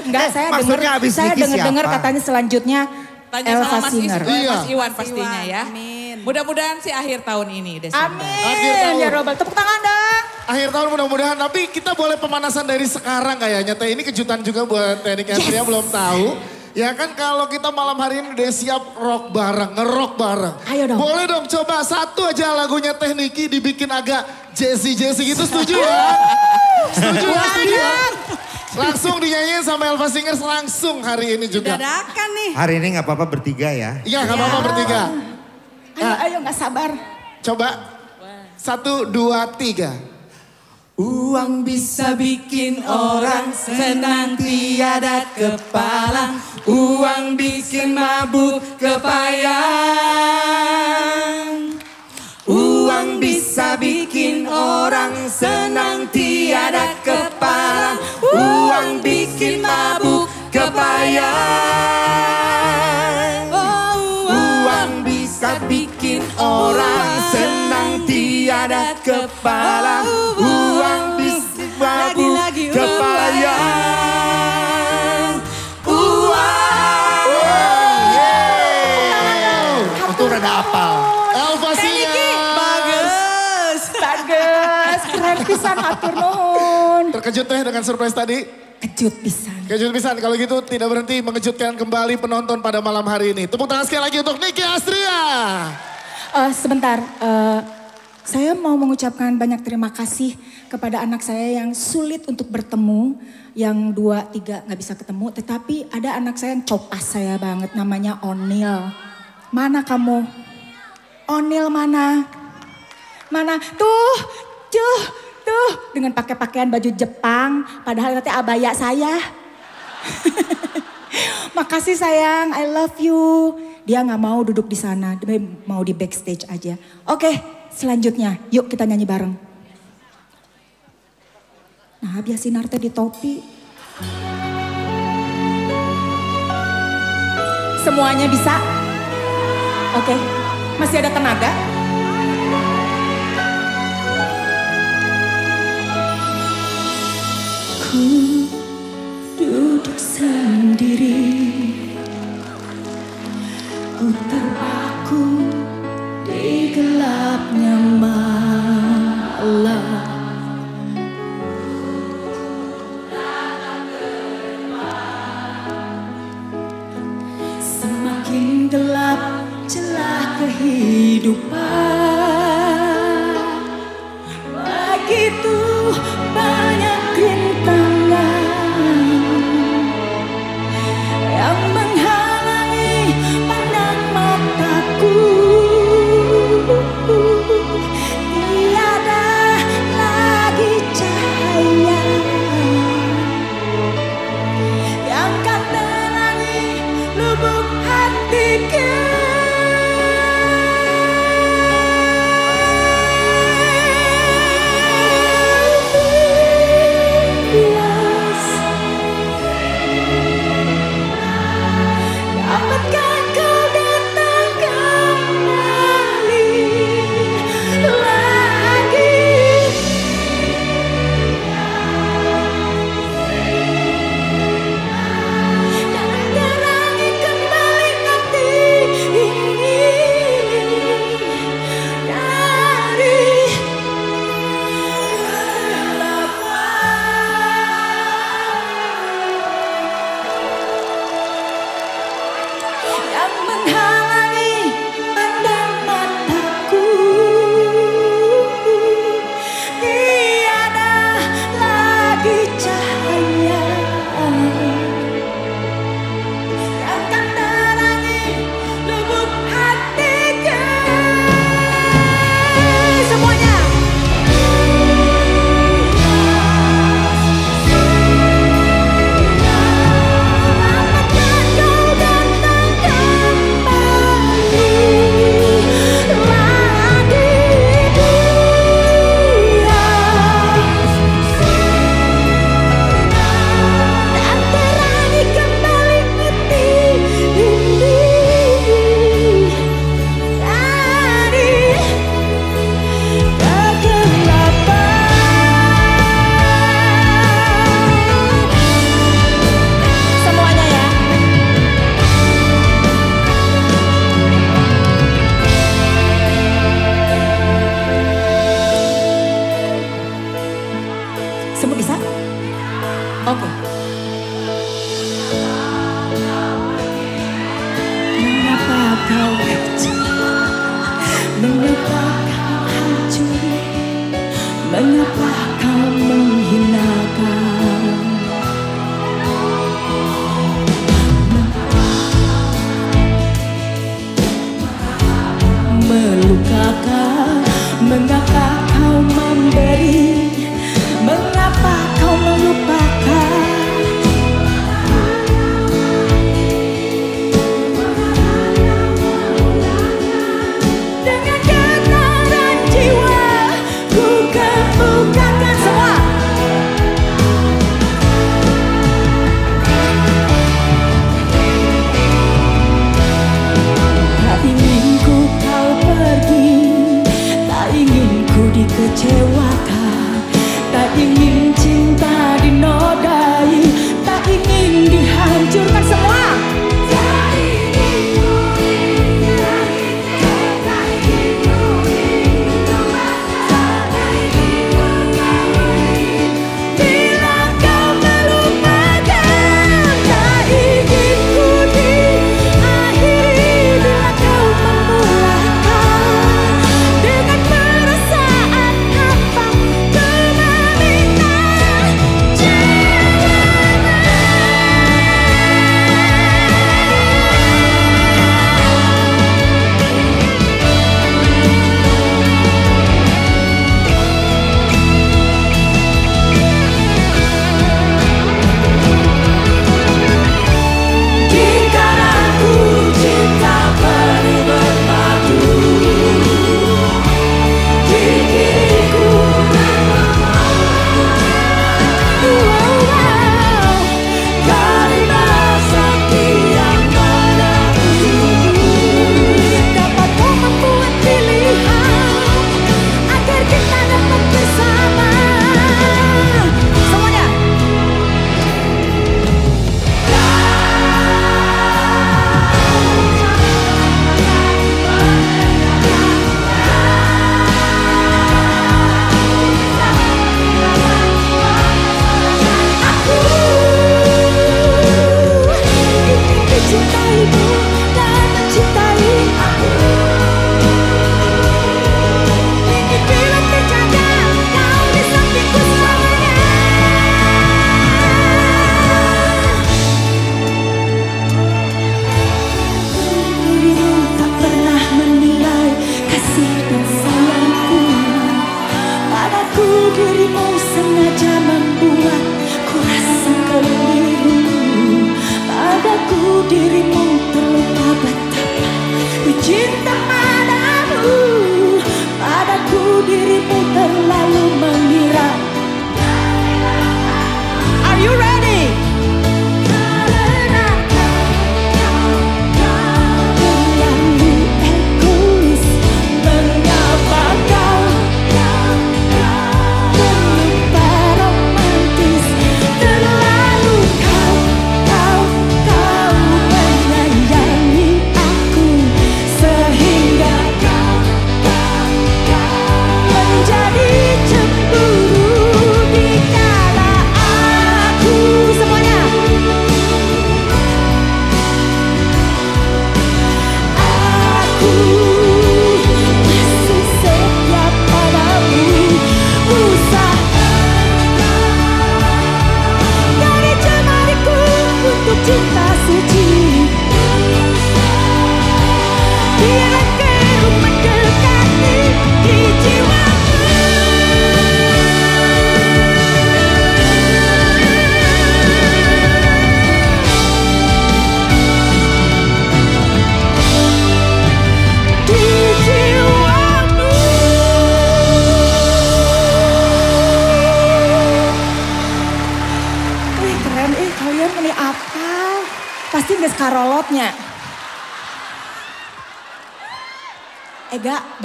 Enggak, saya dengar abis saya Niki dengar dengar siapa? katanya selanjutnya Tanya Elva sama Mas, Singer. Is- Iya. Mas Iwan pastinya ya. Amin. Mudah-mudahan sih akhir tahun ini Desember. Akhir Amin. tahun. Ya Robbal, tepuk tangan dong. Akhir tahun mudah-mudahan. Tapi kita boleh pemanasan dari sekarang kayaknya. Teh ini kejutan juga buat Teknik Astria belum tahu. Ya kan kalau kita malam hari ini udah siap rock bareng, ngerok bareng. Ayo dong. Boleh dong coba satu aja lagunya Tekniki dibikin agak jazzy-jazzy gitu setuju ya? setuju ya? Setuju ya? Langsung dinyanyiin sama Elva Singers langsung hari ini juga. Dadakan nih. Hari ini nggak apa-apa bertiga ya. Iya gak apa-apa bertiga. Ayo, ayo gak sabar. Coba. Satu, dua, tiga. Uang bisa bikin orang senang tiada kepala Uang bikin mabuk kepayang Uang bisa bikin orang senang tiada kepala Uang bikin mabuk kepayang kepala Uang bisa mabuk kepayang Uang Untung rada apal. Elva Singers. Bagus Bagus, keren pisan hatur nuhun. Terkejut teh dengan surprise tadi? Kejut pisan. Kejut pisan kalau gitu tidak berhenti mengejutkan kembali penonton pada malam hari ini. Tepuk tangan sekali lagi untuk Niki Astria. Eh, sebentar, eh, saya mau mengucapkan banyak terima kasih kepada anak saya yang sulit untuk bertemu, yang dua tiga nggak bisa ketemu, tetapi ada anak saya yang copas saya banget, namanya Onil. Mana kamu? Onil mana? Mana? Tuh, tuh, tuh, dengan pakai pakaian baju Jepang, padahal nanti abaya saya. Makasih sayang, I love you. Dia nggak mau duduk di sana, dia mau di backstage aja. Oke, selanjutnya, yuk kita nyanyi bareng. Nah, biasin Arte di topi. Semuanya bisa? Oke, masih ada tenaga? Ku duduk sendiri Ku terpaku Filho Pai.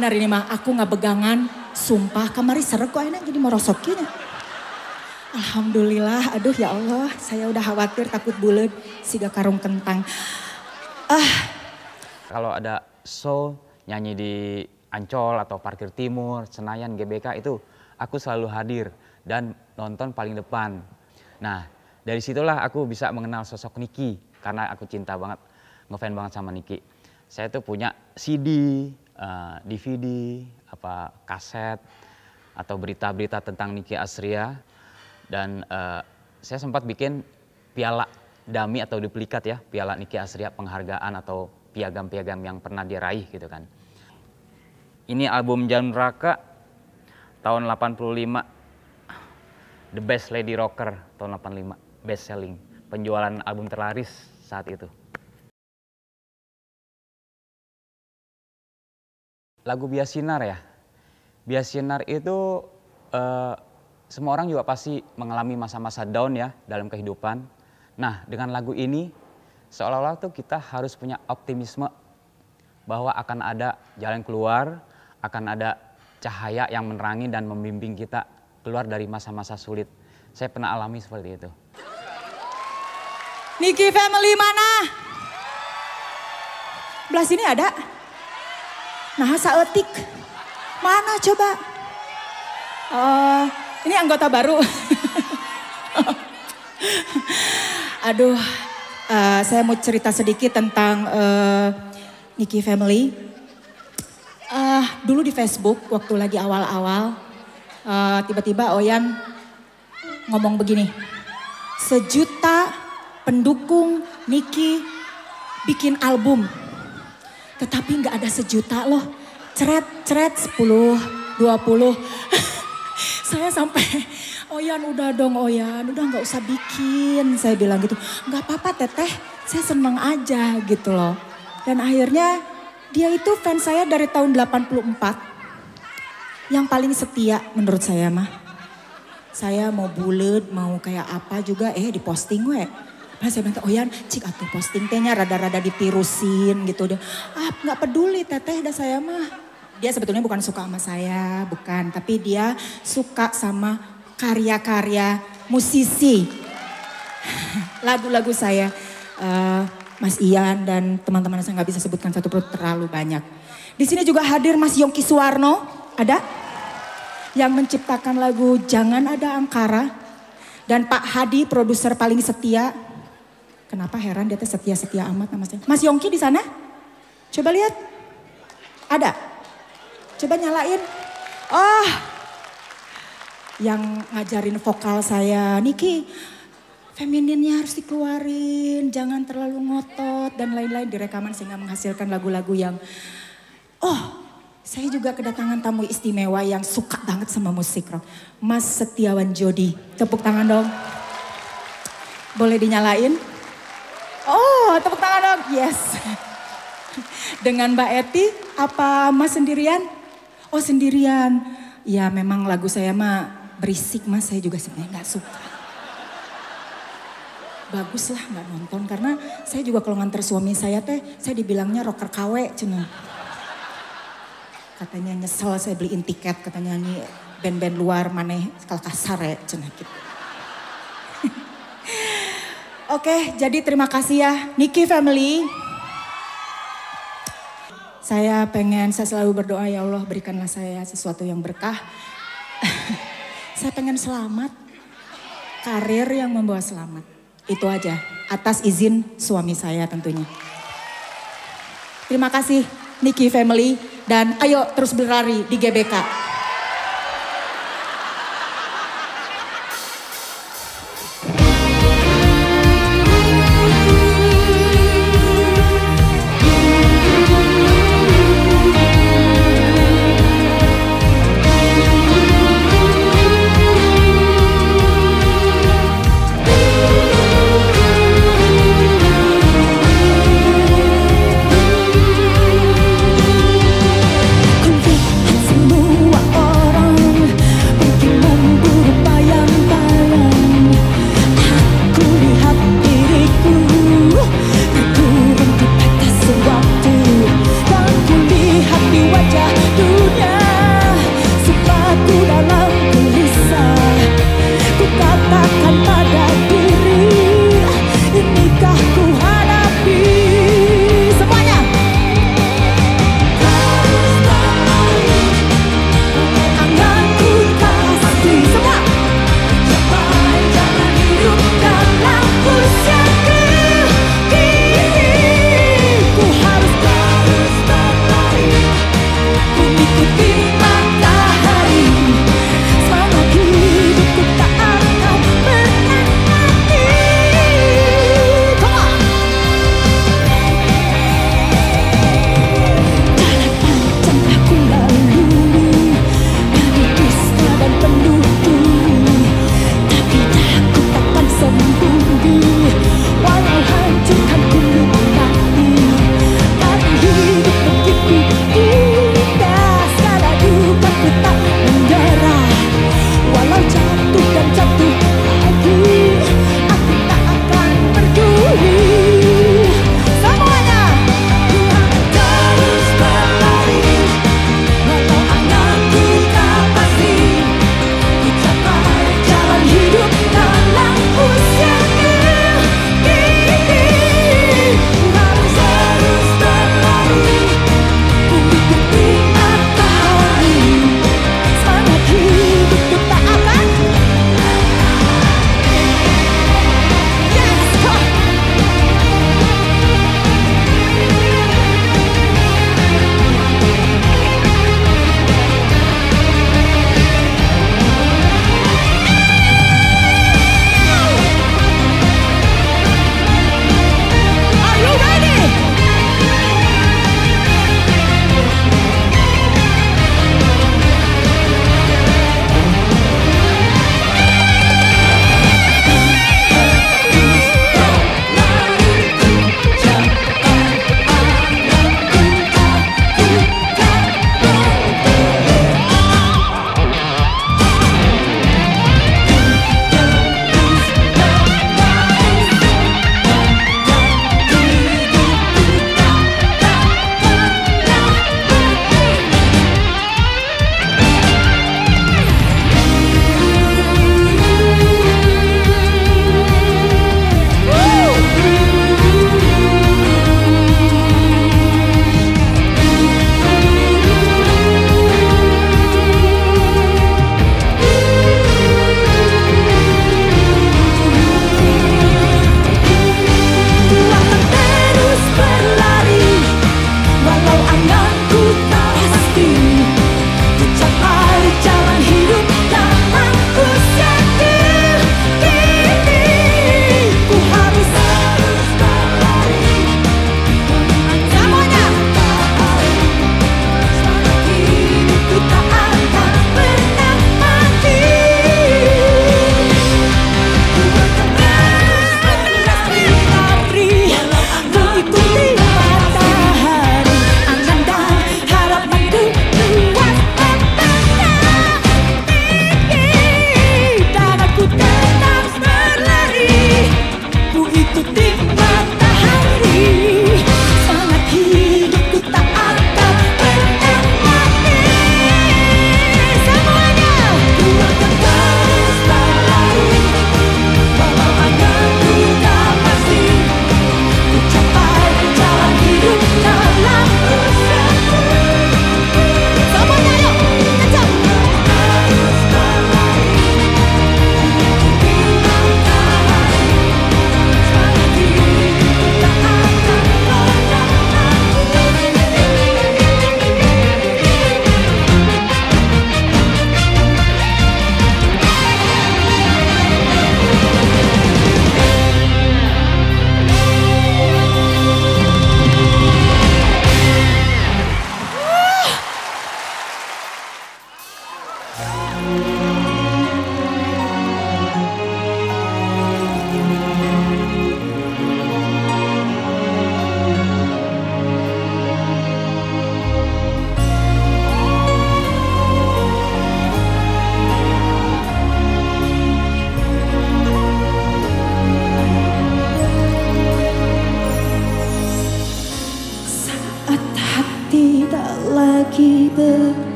benar ini mah. Aku nggak begangan. Sumpah kamari seru kok enak jadi merosokinya. Alhamdulillah. Aduh ya Allah. Saya udah khawatir takut bulan siga karung kentang. Ah. Kalau ada show nyanyi di Ancol atau parkir timur Senayan GBK itu aku selalu hadir dan nonton paling depan. Nah dari situlah aku bisa mengenal sosok Niki karena aku cinta banget ngefans banget sama Niki. Saya tuh punya CD eh, DVD, apa kaset atau berita-berita tentang Niki Asria dan eh, saya sempat bikin piala dami atau duplikat ya, piala Niki Asria penghargaan atau piagam-piagam yang pernah dia raih gitu kan. Ini album Jalan Neraka tahun 85 The Best Lady Rocker tahun 85 best selling penjualan album terlaris saat itu. Lagu Biasinar ya. Biasinar itu eh, semua orang juga pasti mengalami masa-masa down ya dalam kehidupan. Nah, dengan lagu ini seolah-olah tuh kita harus punya optimisme bahwa akan ada jalan keluar, akan ada cahaya yang menerangi dan membimbing kita keluar dari masa-masa sulit. Saya pernah alami seperti itu. Niki family mana? Belah sini ada? Nah, saetik. Mana coba? Oh, ini anggota baru. Aduh, eh, saya mau cerita sedikit tentang eh, Niki family. Eh, dulu di Facebook waktu lagi awal-awal, eh, tiba-tiba Oyan ngomong begini, sejuta pendukung Niki bikin album, tetapi nggak ada sejuta loh, ceret ceret 10, 20. saya sampai Oyan udah dong Oyan, udah nggak usah bikin. Saya bilang gitu, nggak apa-apa teteh, saya seneng aja gitu loh. Dan akhirnya dia itu fans saya dari tahun 84. Yang paling setia menurut saya mah. Saya mau bulet, mau kayak apa juga, eh diposting gue. Nah saya bilang, Oyan cik atuh posting tehnya rada-rada ditirusin gitu. Dia, ah nggak peduli teteh dah saya mah. Dia sebetulnya bukan suka sama saya, bukan. Tapi dia suka sama karya-karya musisi. Lagu-lagu saya, eh, Mas Ian dan teman-teman saya nggak bisa sebutkan satu perut terlalu banyak. Di sini juga hadir Mas Yongki Suwarno, ada? Yang menciptakan lagu Jangan Ada Angkara. Dan Pak Hadi, produser paling setia. Kenapa heran dia setia-setia amat sama saya. Mas Yongki di sana? Coba lihat. Ada? Coba nyalain. Oh, yang ngajarin vokal saya, Niki femininnya harus dikeluarin, jangan terlalu ngotot dan lain-lain di rekaman sehingga menghasilkan lagu-lagu yang oh saya juga kedatangan tamu istimewa yang suka banget sama musik rock. Mas Setiawan Jodi, tepuk tangan dong. Boleh dinyalain? Oh tepuk tangan dong, yes. Dengan Mbak Eti, apa Mas sendirian? Oh sendirian. Ya memang lagu saya mah berisik mas, saya juga sebenarnya nggak suka. Bagus lah nggak nonton karena saya juga kalau nganter suami saya teh, saya dibilangnya rocker KW cina. Katanya nyesel saya beliin tiket, katanya ini band-band luar maneh kalau kasar ya cina gitu. Oke, jadi terima kasih ya Niki Family. Saya pengen, saya selalu berdoa ya Allah berikanlah saya sesuatu yang berkah. saya pengen selamat. Karir yang membawa selamat. Itu aja. Atas izin suami saya tentunya. Terima kasih Niki Family. Dan ayo terus berlari di GBK.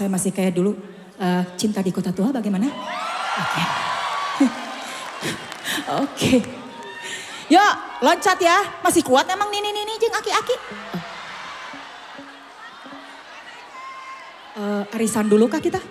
Saya masih kayak dulu. Eh, cinta di kota tua bagaimana? Oke. Oke. Yuk, loncat ya. Masih kuat emang nih jeng aki-aki. Eh, arisan dulu kah kita?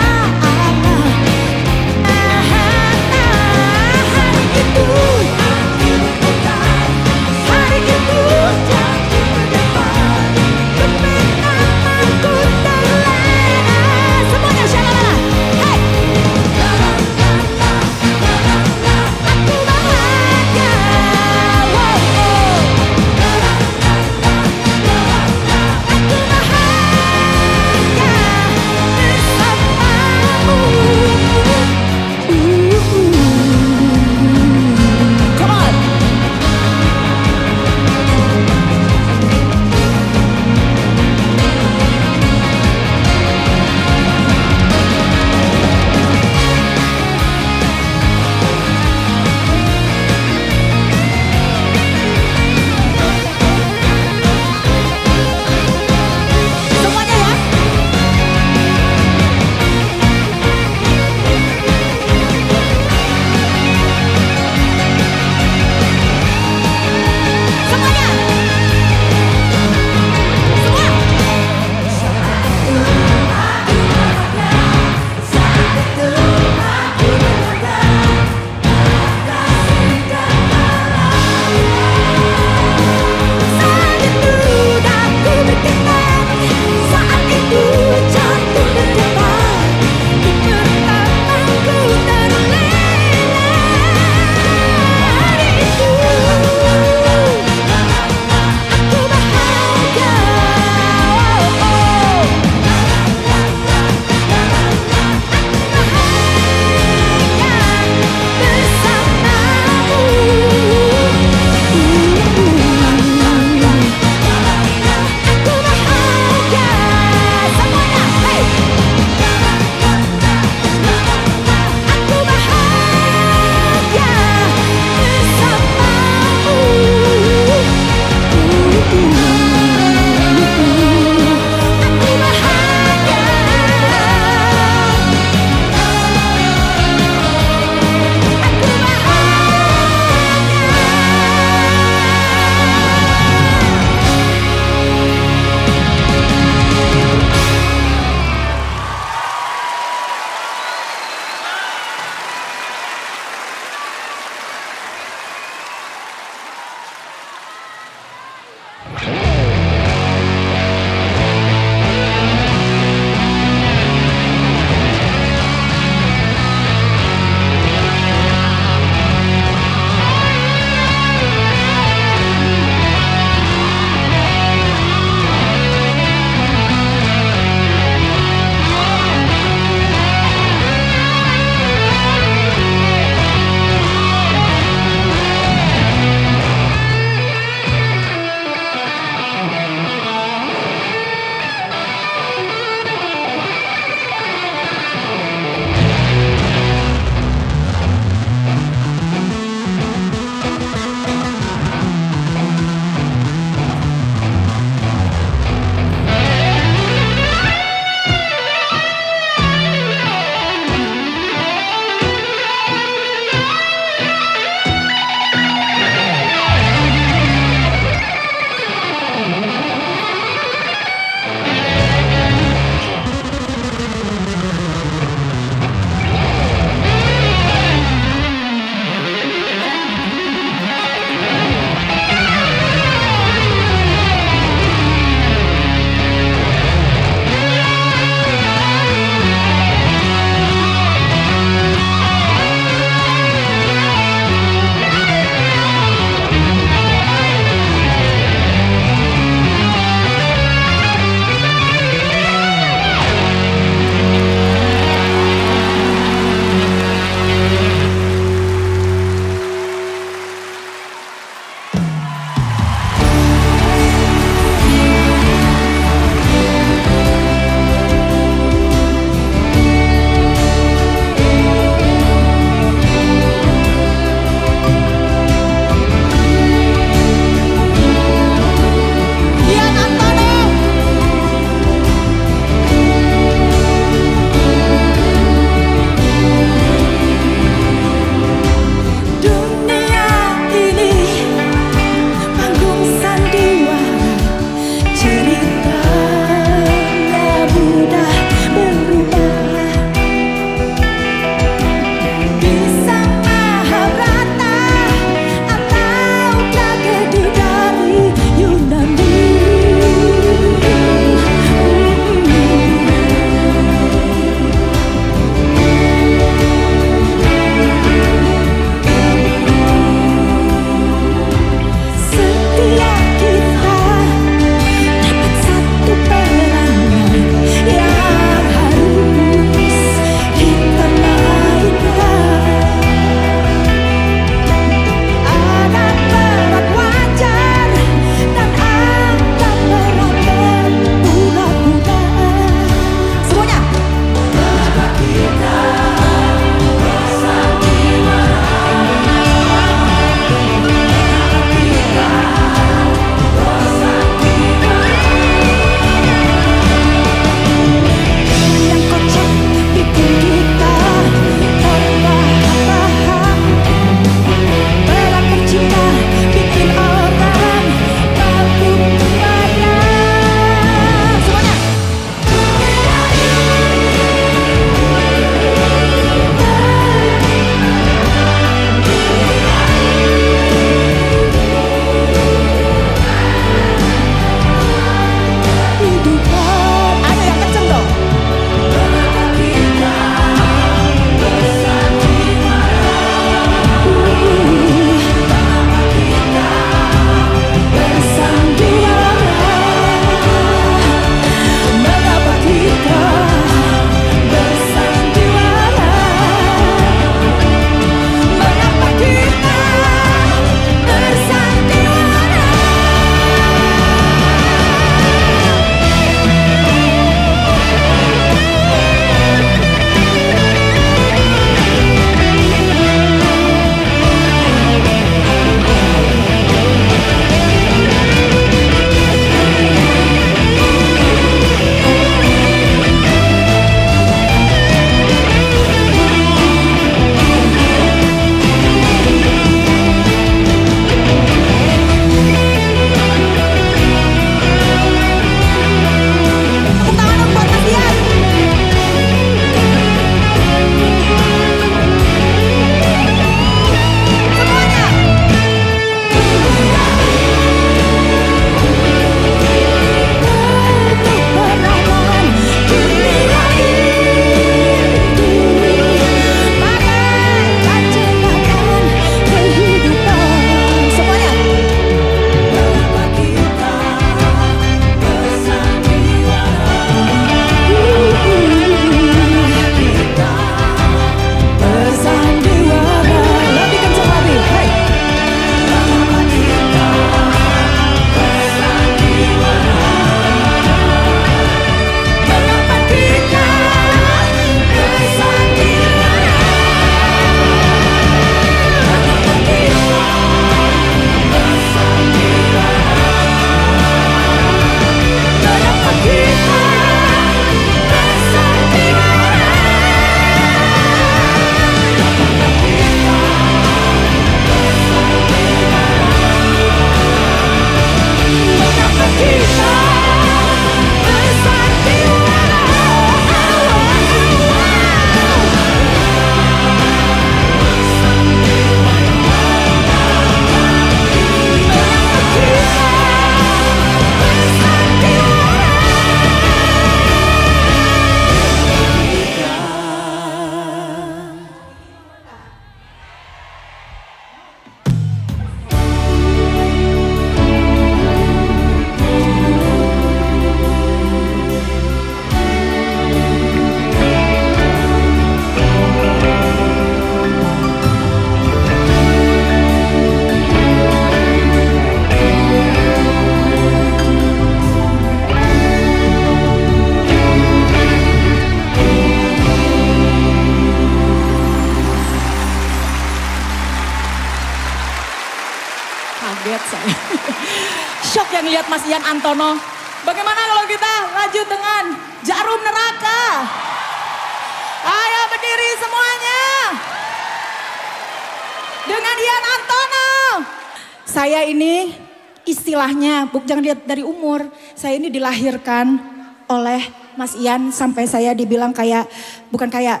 Dilahirkan oleh Mas Ian sampai saya dibilang kayak, bukan kayak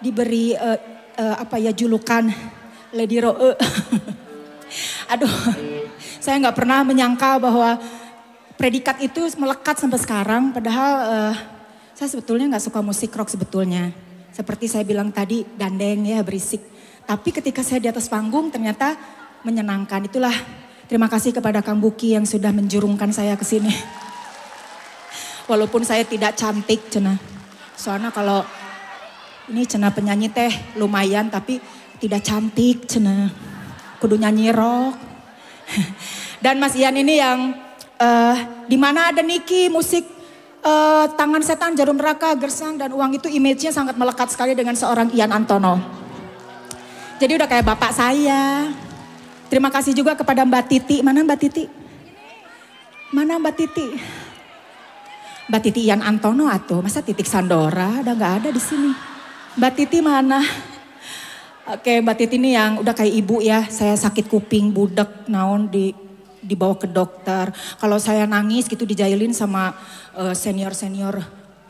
diberi eh, eh, apa ya julukan Lady Roe. Aduh, saya nggak pernah menyangka bahwa predikat itu melekat sampai sekarang. Padahal eh, saya sebetulnya nggak suka musik rock sebetulnya. Seperti saya bilang tadi, dandeng ya berisik. Tapi ketika saya di atas panggung ternyata menyenangkan. Itulah terima kasih kepada Kang Buki yang sudah menjurungkan saya ke sini. Walaupun saya tidak cantik cena. Soalnya kalau ini cena penyanyi teh lumayan tapi tidak cantik cena. Kudu nyanyi rock. Dan Mas Ian ini yang eh di mana ada Niki musik eh, tangan setan jarum neraka gersang dan uang itu image-nya sangat melekat sekali dengan seorang Ian Antono. Jadi udah kayak bapak saya. Terima kasih juga kepada Mbak Titi. Mana Mbak Titi? Mana Mbak Titi? Mbak Titi Ian Antono atau masa Titik Sandora udah nggak ada di sini. Mbak Titi mana? Oke Mbak Titi ini yang udah kayak ibu ya. Saya sakit kuping, budek, naon di dibawa ke dokter. Kalau saya nangis gitu dijailin sama eh, senior-senior.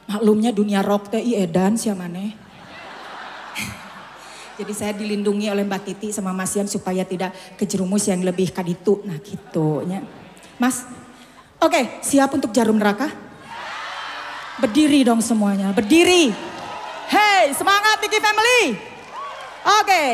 Maklumnya dunia rock teh edan siapa maneh. Jadi saya dilindungi oleh Mbak Titi sama Mas Ian supaya tidak kejerumus yang lebih kaditu. Nah gitu. Mas, oke siap untuk jarum neraka? Berdiri dong semuanya, berdiri. Hey semangat Tiki Family. Oke,